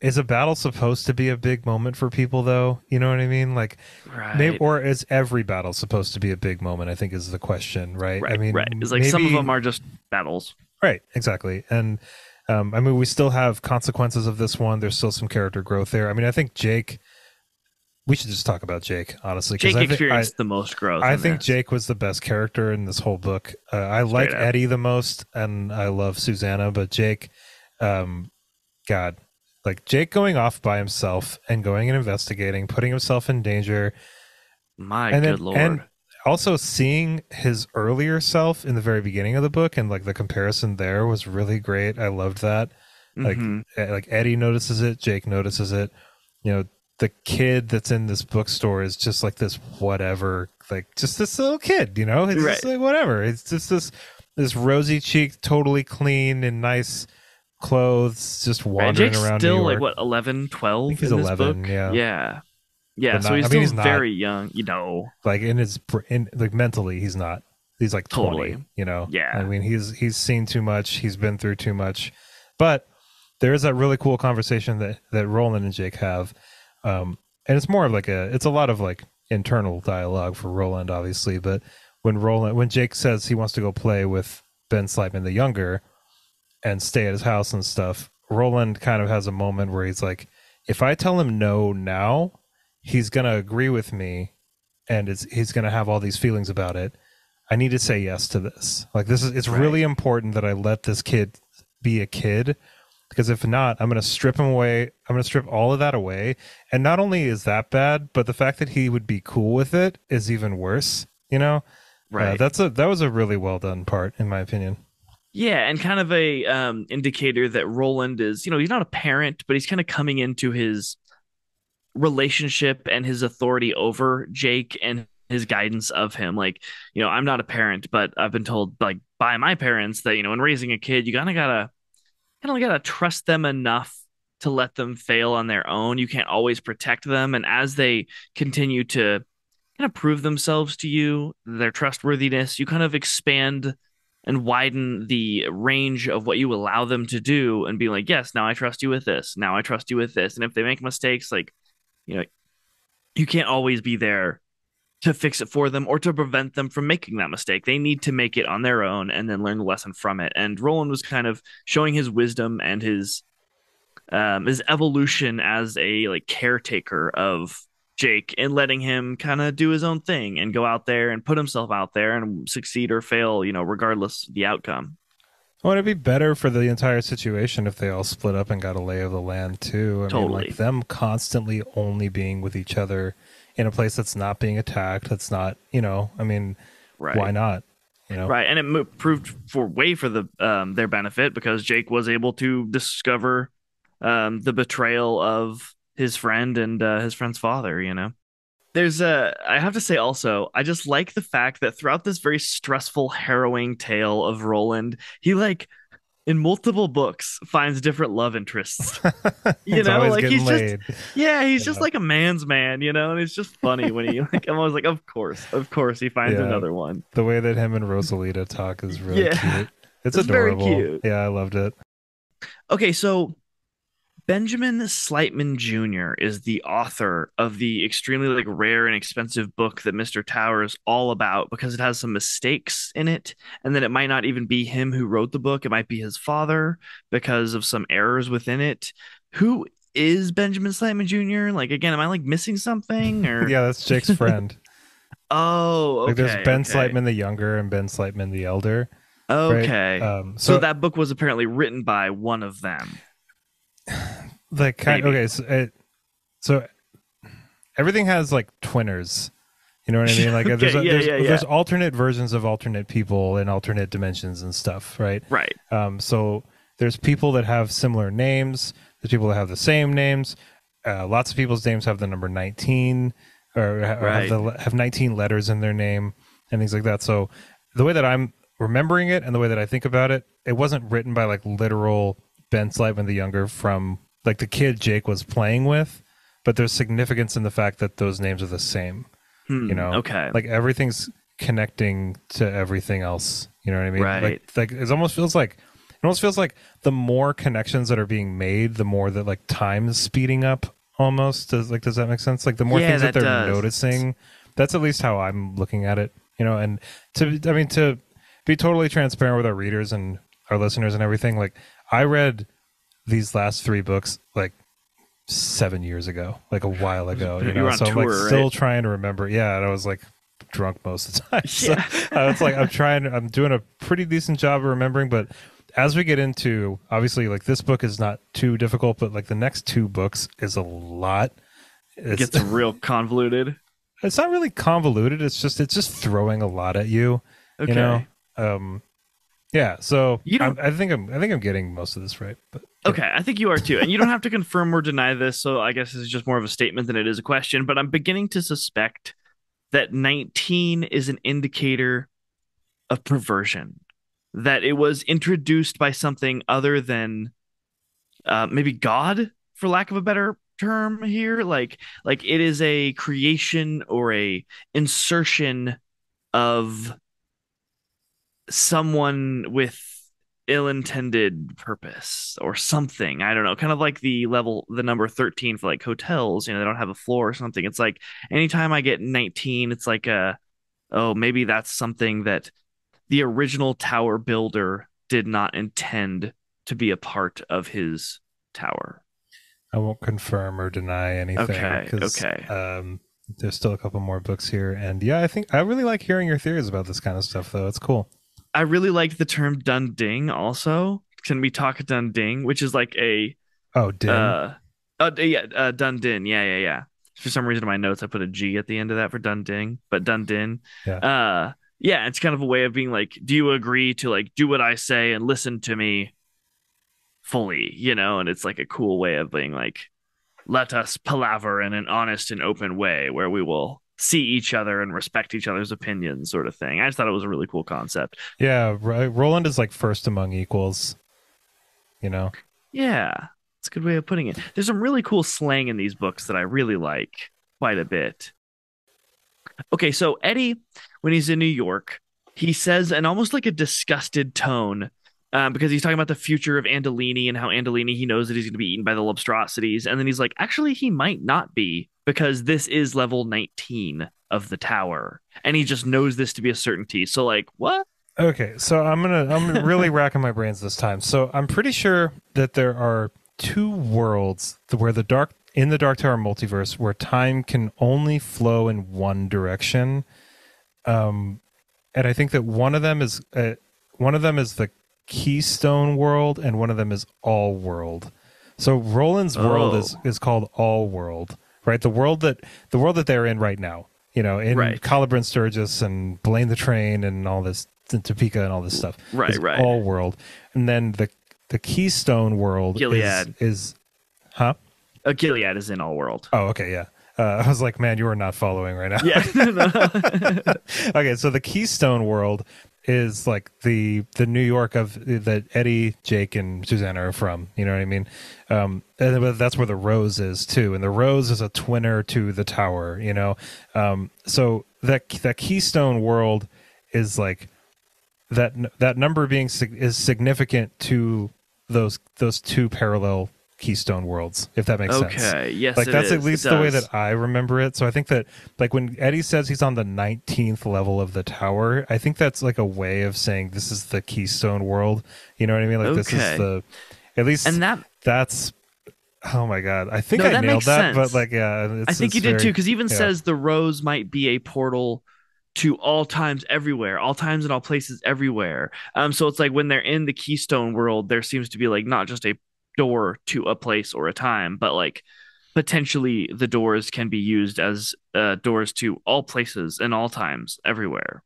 S1: Is a battle supposed to be a big moment for people, though? You know what I mean? Like,
S2: right.
S1: maybe, or is every battle supposed to be a big moment? I think is the question, right?
S2: right.
S1: I mean,
S2: right. It's like some of them are just battles.
S1: Right, exactly. And um, I mean, we still have consequences of this one. There's still some character growth there. I mean, I think Jake. We should just talk about Jake, honestly.
S2: Jake
S1: I think,
S2: experienced the most growth.
S1: I, I think
S2: this.
S1: Jake was the best character in this whole book. Uh, I like
S2: up.
S1: Eddie the most, and I love Susannah, but Jake, um, God, like Jake going off by himself and going and investigating, putting himself in danger,
S2: My
S1: and
S2: good
S1: then-
S2: lord.
S1: and also seeing his earlier self in the very beginning of the book and like the comparison there was really great. I loved that. Like
S2: Mhm.
S1: eh, like Eddie notices it, Jake notices it. You know, the kid that's in this bookstore is just like this whatever, like just this little kid. You know, it's just
S2: Right.
S1: like whatever. It's just this this rosy cheeked, totally clean and nice clothes, just
S2: Right,
S1: wandering
S2: Jake's
S1: around.
S2: still
S1: New
S2: like what 11, 12
S1: think he's
S2: in this
S1: 11,
S2: book.
S1: yeah.
S2: Yeah. Yeah,
S1: But
S2: so
S1: not-
S2: he's
S1: I mean,
S2: still
S1: he's not-
S2: very young, you know.
S1: like in his in like mentally he's not he's like 20
S2: Totally.
S1: you know
S2: Yeah.
S1: i mean he's he's seen too much he's been through too much but there is that really cool conversation that that roland and jake have um and it's more of like a it's a lot of like internal dialogue for roland obviously but when roland when jake says he wants to go play with ben Slightman the younger and stay at his house and stuff roland kind of has a moment where he's like if i tell him no now he's gonna agree with me and it's he's going to have all these feelings about it i need to say yes to this like this is it's
S2: Right.
S1: really important that i let this kid be a kid because if not i'm going to strip him away i'm going to strip all of that away and not only is that bad but the fact that he would be cool with it is even worse you know Uh,
S2: Right.
S1: that's a that was a really well done part in my opinion
S2: Yeah, and kind of a um, indicator that Roland is, you know, he's not a parent, but he's kind of coming into his relationship and his authority over Jake and his guidance of him. Like, you know, I'm not a parent, but I've been told like by my parents that you know, in raising a kid, you kind of gotta kind of gotta trust them enough to let them fail on their own. You can't always protect them, and as they continue to kind of prove themselves to you, their trustworthiness, you kind of expand and widen the range of what you allow them to do and be like, yes, now I trust you with this. Now I trust you with this. And if they make mistakes, like, you know, you can't always be there to fix it for them or to prevent them from making that mistake. They need to make it on their own and then learn the lesson from it. And Roland was kind of showing his wisdom and his um his evolution as a like caretaker of Jake and letting him kind of do his own thing and go out there and put himself out there and succeed or fail, you know, regardless of the outcome.
S1: Would it be better for the entire situation if they all split up and got a lay of the land too? I mean, like them constantly only being with each other in a place that's not being attacked. That's not, you know, I mean,
S2: Right.
S1: why not? You know,
S2: Right, and it proved for way for the um, their benefit because Jake was able to discover um, the betrayal of his friend and uh, his friend's father. You know, there's a. I have to say also, I just like the fact that throughout this very stressful, harrowing tale of Roland, he like in multiple books finds different love interests. You know, like, he's just- Yeah, he's just like a man's man, you know, and it's just funny when he like I'm always like, of course, of course, he finds
S1: Yeah.
S2: another one.
S1: the way that him and Rosalita talk is really
S2: Yeah.
S1: cute. It's,
S2: It's very
S1: adorable.
S2: cute.
S1: Yeah, I loved it.
S2: Okay, so Benjamin Slightman Jr. is the author of the extremely like rare and expensive book that Mr. Tower is all about because it has some mistakes in it, and then it might not even be him who wrote the book. It might be his father because of some errors within it. Who is Benjamin Slightman Jr.? Like again, am I like missing something? Or
S1: yeah, that's Jake's friend.
S2: oh, okay,
S1: like there's Ben
S2: okay.
S1: Slightman the younger and Ben Slightman the elder. right?
S2: Okay.
S1: Um,
S2: so,
S1: so,
S2: that book was apparently written by one of them.
S1: like kind
S2: maybe.
S1: okay, so it, so everything has like twinners. You know what I mean? Like
S2: Okay,
S1: there's,
S2: yeah,
S1: there's,
S2: yeah, yeah.
S1: there's alternate versions of alternate people in alternate dimensions and stuff, right?
S2: Right.
S1: Um, so there's people that have similar names. There's people that have the same names. Uh, lots of people's names have the number 19 or, ha- or
S2: Right.
S1: have, the, have 19 letters in their name and things like that. So the way that I'm remembering it and the way that I think about it, it wasn't written by like literal Ben Slightman the younger from like the kid Jake was playing with, but there's significance in the fact that those names are the same.
S2: Hmm,
S1: You know,
S2: Okay.
S1: Like everything's connecting to everything else. You know what I mean?
S2: Right.
S1: Like, like it almost feels like it almost feels like the more connections that are being made, the more that like time is speeding up. Almost does like does that make sense? Like the more
S2: Yeah,
S1: things that,
S2: that
S1: they're
S2: does.
S1: noticing. That's at least how I'm looking at it. You know, and to I mean to be totally transparent with our readers and our listeners and everything. Like I read these last three books like seven years ago, like a while ago. You
S2: You
S1: know, so I'm like
S2: tour,
S1: still trying to remember. Yeah, and I was like drunk most of the time. So
S2: Yeah.
S1: uh, it's like I'm trying. I'm doing a pretty decent job of remembering, but as we get into obviously like this book is not too difficult, but like the next two books is a lot.
S2: it gets real convoluted.
S1: it's not really convoluted. It's just it's just throwing a lot at you.
S2: Okay.
S1: You know. Um. Yeah. So
S2: You don't-
S1: I'm, I think I'm I think I'm getting most of this right. But
S2: Okay, I think you are too. And you don't have to confirm or deny this, so I guess this is just more of a statement than it is a question, but I'm beginning to suspect that 19 is an indicator of perversion. That it was introduced by something other than uh, maybe God, for lack of a better term here. Like like it is a creation or a insertion of someone with ill-intended purpose or something i don't know kind of like the level the number 13 for like hotels you know they don't have a floor or something it's like anytime i get 19 it's like a oh maybe that's something that the original tower builder did not intend to be a part of his tower
S1: I won't confirm or deny anything.
S2: Okay, okay.
S1: Um, there's still a couple more books here, and yeah, I think I really like hearing your theories about this kind of stuff. Though it's cool.
S2: I really liked the term dunding also can we talk dunding which is like a
S1: Oh, Din.
S2: Uh, oh d- yeah, uh, Dundin. Yeah, yeah, yeah. For some reason in my notes I put a G at the end of that for Dunding, but Dundin.
S1: Yeah.
S2: Uh, yeah, it's kind of a way of being like, do you agree to like do what I say and listen to me fully, you know? And it's like a cool way of being like, let us palaver in an honest and open way where we will see each other and respect each other's opinions, sort of thing. I just thought it was a really cool concept.
S1: yeah, Ro- Roland is like first among equals. You know.
S2: Yeah, it's a good way of putting it. There's some really cool slang in these books that I really like quite a bit. Okay, so Eddie, when he's in New York, he says in almost like a disgusted tone, um, because he's talking about the future of Andolini and how Andolini he knows that he's going to be eaten by the Lobstrosities, and then he's like, actually, he might not be because this is level 19 of the tower, and he just knows this to be a certainty. So, like, what?
S1: Okay, so I'm gonna I'm really racking my brains this time. So I'm pretty sure that there are two worlds where the dark in the Dark Tower multiverse where time can only flow in one direction. Um, and I think that one of them is uh, one of them is the Keystone world, and one of them is All World. So Roland's world
S2: Oh.
S1: is is called All World, right? The world that the world that they're in right now. You know, in
S2: Right.
S1: Calla Bryn Sturgis and Blaine the Train and all this and Topeka and all this stuff.
S2: Right,
S1: is
S2: right.
S1: All World, and then the the Keystone world
S2: Gilead.
S1: is is, huh?
S2: Uh, Gilead is in All World.
S1: Oh, okay, yeah. Uh, I was like, man, you are not following right now.
S2: Yeah.
S1: okay, so the Keystone world is like the the New York of that Eddie, Jake, and Susanna are from. You know what I mean? Um, and that's where the Rose is too, and the Rose is a twinner to the Tower. You know, um, so that that Keystone world is like that that number being is significant to those those two parallel Keystone Worlds, if that makes sense.
S2: Okay. Yes.
S1: Like that's at least the way that I remember it. So I think that like when Eddie says he's on the 19th level of the tower, I think that's like a way of saying this is the Keystone World. You know what I mean? Like this is the at least
S2: And that
S1: that's oh my god. I think
S2: No,
S1: I
S2: that
S1: nailed that, but like yeah, it's,
S2: I think you did too, because even
S1: yeah.
S2: says the rose might be a portal to all times everywhere, all times and all places everywhere. Um, so it's like when they're in the Keystone world, there seems to be like not just a door to a place or a time, but like potentially the doors can be used as uh, doors to all places and all times everywhere.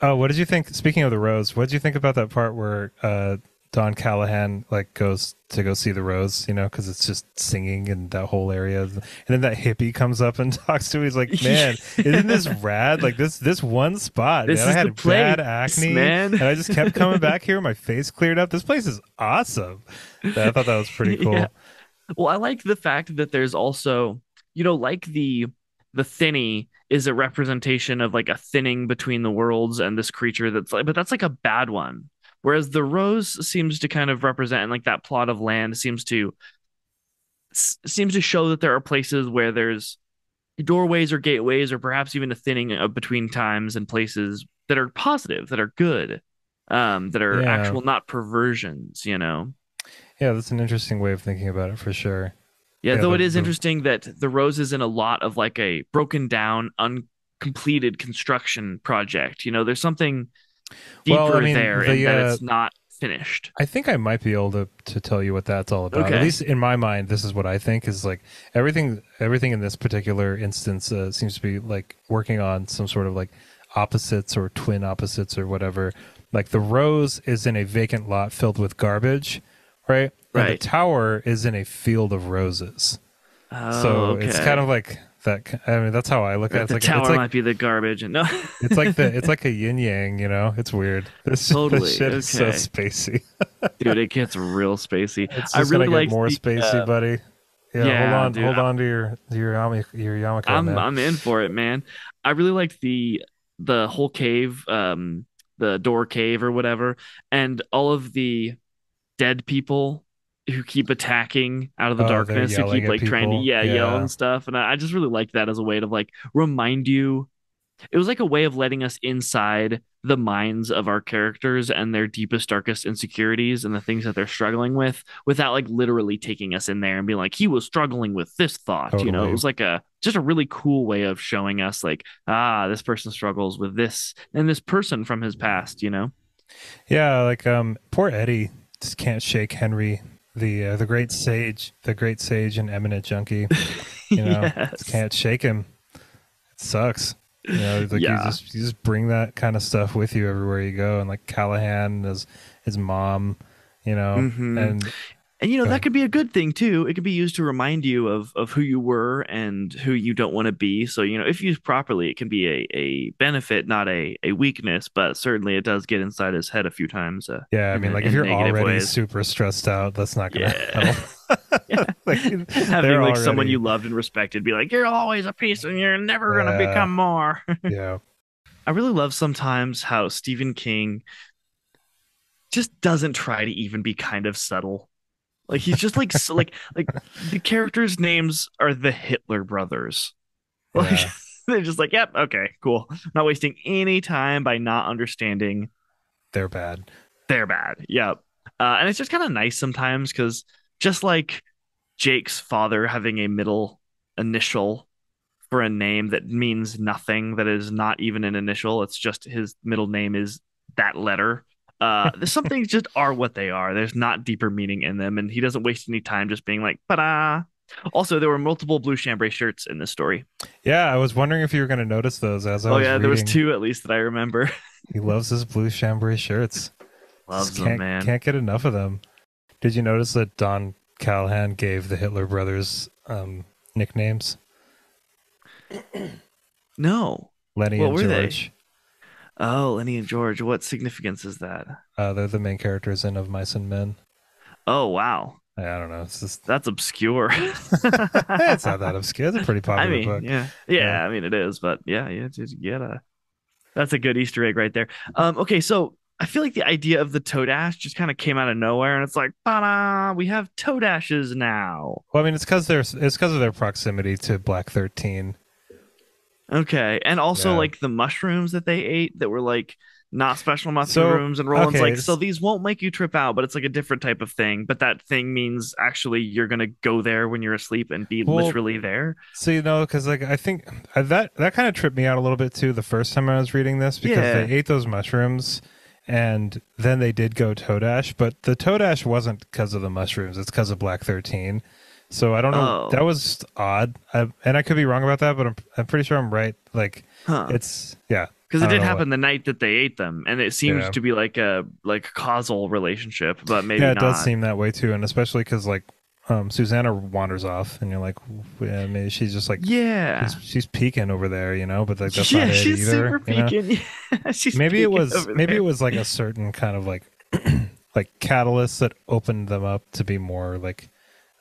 S1: Oh, what did you think? Speaking of the rose, what did you think about that part where uh, Don Callahan like goes to go see the rose? You know, because it's just singing in that whole area, and then that hippie comes up and talks to him. He's like, "Man, isn't this rad? Like this this one spot.
S2: This
S1: man, I had
S2: the place,
S1: bad acne,
S2: man."
S1: and I just kept coming back here. My face cleared up. This place is awesome. I thought that was pretty cool.
S2: Yeah. Well, I like the fact that there's also, you know, like the the thinny is a representation of like a thinning between the worlds and this creature that's like, but that's like a bad one. Whereas the rose seems to kind of represent like that plot of land seems to seems to show that there are places where there's doorways or gateways or perhaps even a thinning of between times and places that are positive, that are good, um, that are
S1: Yeah.
S2: actual not perversions, you know.
S1: Yeah, that's an interesting way of thinking about it for sure.
S2: Yeah,
S1: Yeah,
S2: though
S1: the-
S2: it is
S1: the-
S2: interesting that the rose is in a lot of like a broken down, uncompleted construction project. You know, there's something deeper
S1: Well, I mean,
S2: there
S1: the,
S2: that
S1: uh,
S2: it's not finished.
S1: I think I might be able to, to tell you what that's all about.
S2: Okay.
S1: At least in my mind, this is what I think is like everything. Everything in this particular instance uh, seems to be like working on some sort of like opposites or twin opposites or whatever. Like the rose is in a vacant lot filled with garbage, right? And
S2: Right.
S1: the tower is in a field of roses.
S2: Oh,
S1: so
S2: okay.
S1: it's kind of like that. I mean, that's how I look at it. It's
S2: the
S1: like
S2: tower
S1: it's like
S2: might be the garbage, and no,
S1: it's like the it's like a yin yang. You know, it's weird. This,
S2: Totally,
S1: this shit is so
S2: okay.
S1: spacey.
S2: dude, it gets real spacey.
S1: It's
S2: I really like
S1: more
S2: the,
S1: spacey,
S2: uh,
S1: buddy. Yeah,
S2: yeah,
S1: hold on,
S2: dude,
S1: hold
S2: I-
S1: on to your your Yami, your Yamako,
S2: I'm
S1: man.
S2: I'm in for it, man. I really liked the the whole cave, um, the door cave or whatever, and all of the dead people who keep attacking out of the
S1: Oh,
S2: darkness, who keep like trying to
S1: people.
S2: yeah, yell and stuff. And I, I just really liked that as a way to like remind you. It was like a way of letting us inside the minds of our characters and their deepest, darkest insecurities and the things that they're struggling with, without like literally taking us in there and being like, he was struggling with this thought. You know, it was like a just a really cool way of showing us like, ah, this person struggles with this and this person from his past. You know,
S1: yeah, like um, poor Eddie just can't shake Henry, the uh, the great sage, the great sage and eminent junkie. You know,
S2: Yes.
S1: can't shake him. It sucks. You know, like
S2: Yeah.
S1: you just you just bring that kind of stuff with you everywhere you go, and like Callahan, his his mom, you know,
S2: Mhm.
S1: and
S2: And you know
S1: Go
S2: that
S1: ahead.
S2: could be a good thing too. It could be used to remind you of of who you were and who you don't want to be. So you know, if used properly, it can be a a benefit, not a a weakness. But certainly, it does get inside his head a few times. Uh,
S1: yeah, I mean, like
S2: in
S1: if you're already
S2: ways.
S1: super stressed out, that's not gonna
S2: Yeah.
S1: help. like,
S2: having like someone you loved and respected be like, "You're always a piece, and you're never gonna
S1: Yeah.
S2: become more."
S1: yeah.
S2: I really love sometimes how Stephen King just doesn't try to even be kind of subtle. Like he's just like so, like like the characters' names are the Hitler brothers. Like
S1: Yeah.
S2: they're just like, yep, okay, cool. Not wasting any time by not understanding
S1: They're bad.
S2: they're bad. Yep. Uh, and it's just kind of nice sometimes because just like Jake's father having a middle initial for a name that means nothing, that is not even an initial, it's just his middle name is that letter. Uh, some things just are what they are. There's not deeper meaning in them, and he doesn't waste any time just being like, "Ta-da!" Also, there were multiple blue chambray shirts in this story.
S1: Yeah, I was wondering if you were going to notice those as I
S2: oh
S1: was
S2: yeah, there was two at least that I remember.
S1: He loves his blue chambray shirts.
S2: Loves
S1: Just
S2: them,
S1: can't,
S2: man.
S1: Can't get enough of them. Did you notice that Don Callahan gave the Hitler brothers um, nicknames?
S2: No.
S1: Lenny
S2: What
S1: and
S2: were they?
S1: George.
S2: Oh, Lenny and George. What significance is that?
S1: Uh, they're the main characters in Of Mice and Men.
S2: Oh wow,
S1: I don't know. It's just
S2: that's obscure.
S1: it's not that obscure. It's a pretty popular
S2: I mean,
S1: book.
S2: yeah. yeah,
S1: Yeah.
S2: I mean it is, but yeah, yeah, just get a. That's a good Easter egg right there. Um, okay, so I feel like the idea of the Todash just kind of came out of nowhere, and it's like, ta we have Todashes now.
S1: Well, I mean, it's because there's it's because of their proximity to Black Thirteen.
S2: Okay, and also
S1: Yeah.
S2: like the mushrooms that they ate that were like not special
S1: So,
S2: mushrooms, and Roland's
S1: okay,
S2: like, so these won't make you trip out, but it's like a different type of thing. But that thing means actually you're gonna go there when you're asleep and be
S1: Well,
S2: literally there.
S1: So you know, because like I think uh, that that kind of tripped me out a little bit too the first time I was reading this because
S2: Yeah.
S1: they ate those mushrooms and then they did go Todash, but the Todash wasn't because of the mushrooms; it's because of Black Thirteen. So I don't know.
S2: Oh.
S1: That was odd, I, and I could be wrong about that, but I'm I'm pretty sure I'm right. Like
S2: Huh.
S1: it's yeah,
S2: because it did happen the night that they ate them, and it seems
S1: Yeah.
S2: to be like a like causal relationship, but maybe
S1: yeah, it
S2: not.
S1: does seem that way too, and especially because like um, Susannah wanders off, and you're like, yeah, maybe she's just like
S2: yeah,
S1: she's, she's peeking over there, you know, but like that's
S2: yeah,
S1: not it
S2: she's
S1: either.
S2: super
S1: you know?
S2: peeking. Yeah, she's
S1: maybe it was maybe
S2: there.
S1: it was like a certain kind of like like catalyst that opened them up to be more like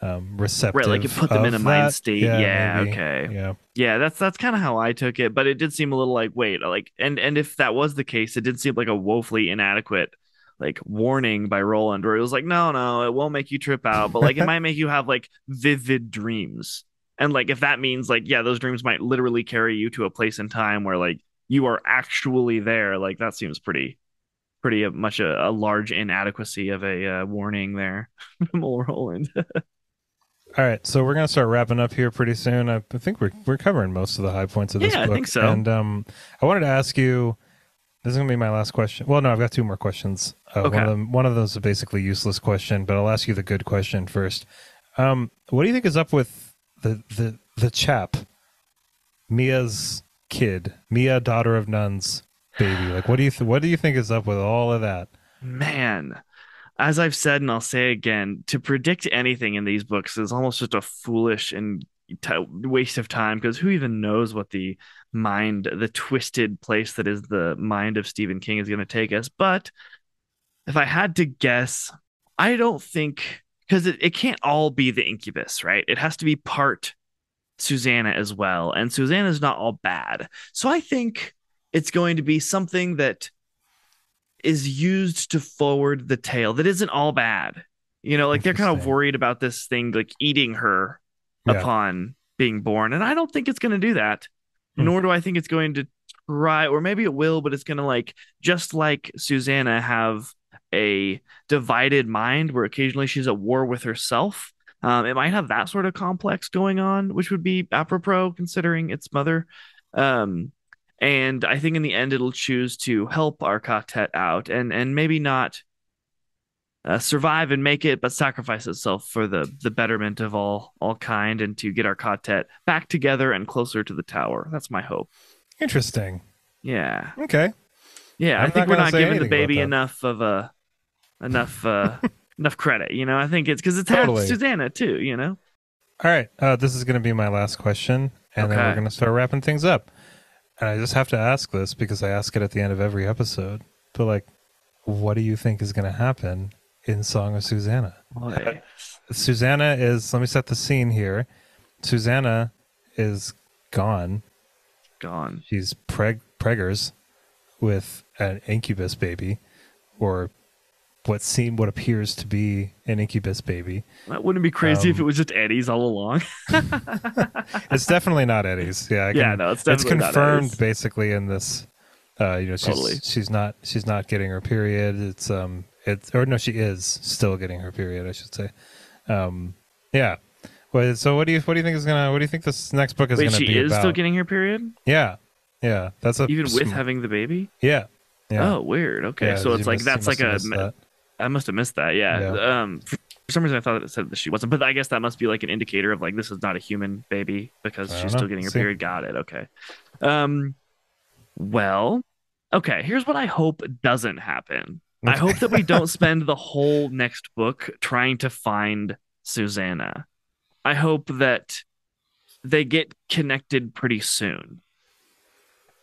S1: um receptive
S2: Right, like you put them in a mind
S1: that.
S2: state. Yeah,
S1: maybe.
S2: okay.
S1: yeah
S2: Yeah, that's that's kind of how I took it, but it did seem a little like wait, like and and if that was the case, it did seem like a woefully inadequate like warning by Roland where it was like no, no, it won't make you trip out, but like it might make you have like vivid dreams. And like if that means like yeah, those dreams might literally carry you to a place in time where like you are actually there, like that seems pretty pretty much a, a large inadequacy of a uh, warning there Roland.
S1: all right so we're gonna start wrapping up here pretty soon. I, I think we're we're covering most of the high points of this
S2: Yeah, I
S1: book.
S2: think so.
S1: and um i wanted to ask you this is gonna be my last question. Well no i've got two more questions. Uh,
S2: Okay.
S1: one of them one of those is a basically useless question but i'll ask you the good question first. Um what do you think is up with the the the chap mia's kid mia daughter of nuns baby? Like what do you th- what do you think is up with all of that?
S2: Man, as I've said and I'll say again, to predict anything in these books is almost just a foolish and t- waste of time because who even knows what the mind, the twisted place that is the mind of Stephen King is going to take us. But if I had to guess, I don't think because it, it can't all be the incubus, right? It has to be part Susannah as well. And Susannah's not all bad. So I think it's going to be something that is used to forward the tale that isn't all bad. You know, like they're kind of worried about this thing like eating her
S1: Yeah.
S2: upon being born. And I don't think it's going to do that.
S1: Hmm.
S2: Nor do I think it's going to try, or maybe it will, but it's going to like, just like Susannah, have a divided mind where occasionally she's at war with herself. Um, it might have that sort of complex going on, which would be apropos considering its mother. Um, and I think in the end it'll choose to help our quartet out and and maybe not uh, survive and make it, but sacrifice itself for the the betterment of all all kind and to get our quartet back together and closer to the tower. That's my hope.
S1: interesting
S2: Yeah,
S1: okay
S2: yeah.
S1: I'm
S2: I think
S1: not
S2: we're not giving the baby enough of a enough uh enough credit. You know, I think it's because it's
S1: Totally.
S2: half Susannah too. You know.
S1: All right, uh, this is going to be my last question, and then we're going to start wrapping things up. And I just have to ask this because I ask it at the end of every episode. But like, what do you think is going to happen in Song of Susannah?
S2: Boy.
S1: Susannah is. Let me set the scene here. Susannah is gone.
S2: Gone.
S1: She's preg preggers with an incubus baby, or what seem what appears to be an incubus baby.
S2: That wouldn't be crazy if
S1: Um,
S2: it was just Eddie's all along.
S1: It's definitely not Eddie's. Yeah, I
S2: yeah, no, it's
S1: it's
S2: definitely not
S1: confirmed basically in this uh you know she's
S2: Totally.
S1: she's not she's not getting her period it's um it's or no she is still getting her period i should say um yeah well, so what do you what do you think is gonna what do you think this next book is
S2: Wait,
S1: gonna
S2: she
S1: be
S2: is
S1: about
S2: still getting her period,
S1: yeah yeah that's a
S2: even with
S1: sm-
S2: having the baby.
S1: yeah yeah
S2: Oh, weird. Okay,
S1: Yeah,
S2: so it's like that's like a.
S1: that.
S2: I must have missed that. Yeah.
S1: Yeah.
S2: Um. For, some reason, I thought it said that she wasn't, but I guess that must be like an indicator of like this is not a human baby because she's
S1: don't
S2: still getting her
S1: See.
S2: period. Got it. Okay. Um. Well. Okay. Here's what I hope doesn't happen. I hope that we don't spend the whole next book trying to find Susannah. I hope that they get connected pretty soon.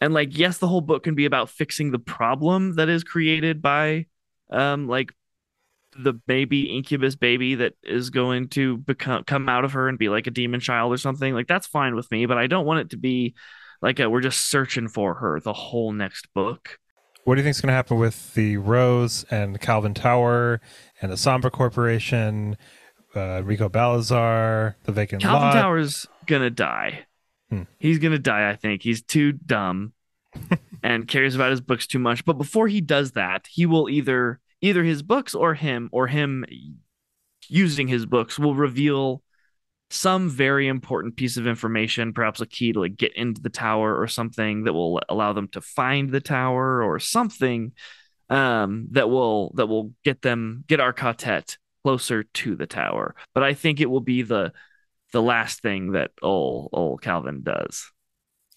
S2: And like yes, the whole book can be about fixing the problem that is created by um like the baby incubus baby that is going to become come out of her and be like a demon child or something. Like that's fine with me, but I don't want it to be like a, we're just searching for her the whole next book.
S1: What do you think is going to happen with the Rose and Calvin Tower and the Sombra Corporation, uh, Rico Balazar, the vacant
S2: Calvin
S1: lot?
S2: Tower's gonna die.
S1: Hmm.
S2: He's gonna die. I think he's too dumb and cares about his books too much. But before he does that, he will either either his books or him or him using his books will reveal some very important piece of information, perhaps a key to like get into the tower or something that will allow them to find the tower or something um, that will that will get them get our quartet closer to the tower. But I think it will be the the last thing that old old Calvin does.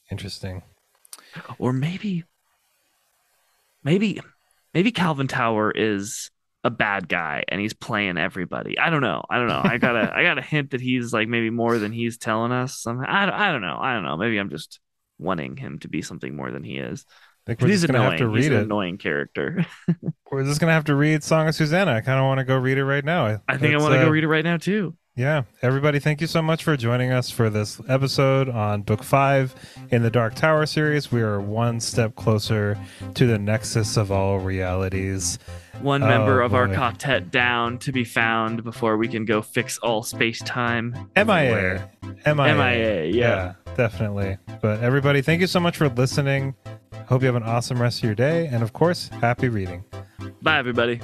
S1: Interesting.
S2: Or maybe maybe maybe Calvin Tower is a bad guy and he's playing everybody. I don't know. I don't know. I got a I got a hint that he's like maybe more than he's telling us. Somehow. I don't, I don't know. I don't know. Maybe I'm just wanting him to be something more than he is.
S1: Think we're
S2: He's
S1: just going to
S2: annoying.
S1: have to
S2: he's
S1: read
S2: an
S1: it.
S2: annoying character.
S1: We're just going to have to read Song of Susannah. I kind of want to go read it right now.
S2: I think I want to
S1: uh,
S2: go read it right now too.
S1: Yeah, everybody, thank you so much for joining us for this episode on Book Five in the Dark Tower series. We are one step closer to the nexus of all realities.
S2: One
S1: Oh,
S2: member of our
S1: boy.
S2: quartet down to be found before we can go fix all space time.
S1: MIA. MIA.
S2: MIA, yeah.
S1: definitely. But everybody, thank you so much for listening. Hope you have an awesome rest of your day. And of course, happy reading.
S2: Bye, everybody.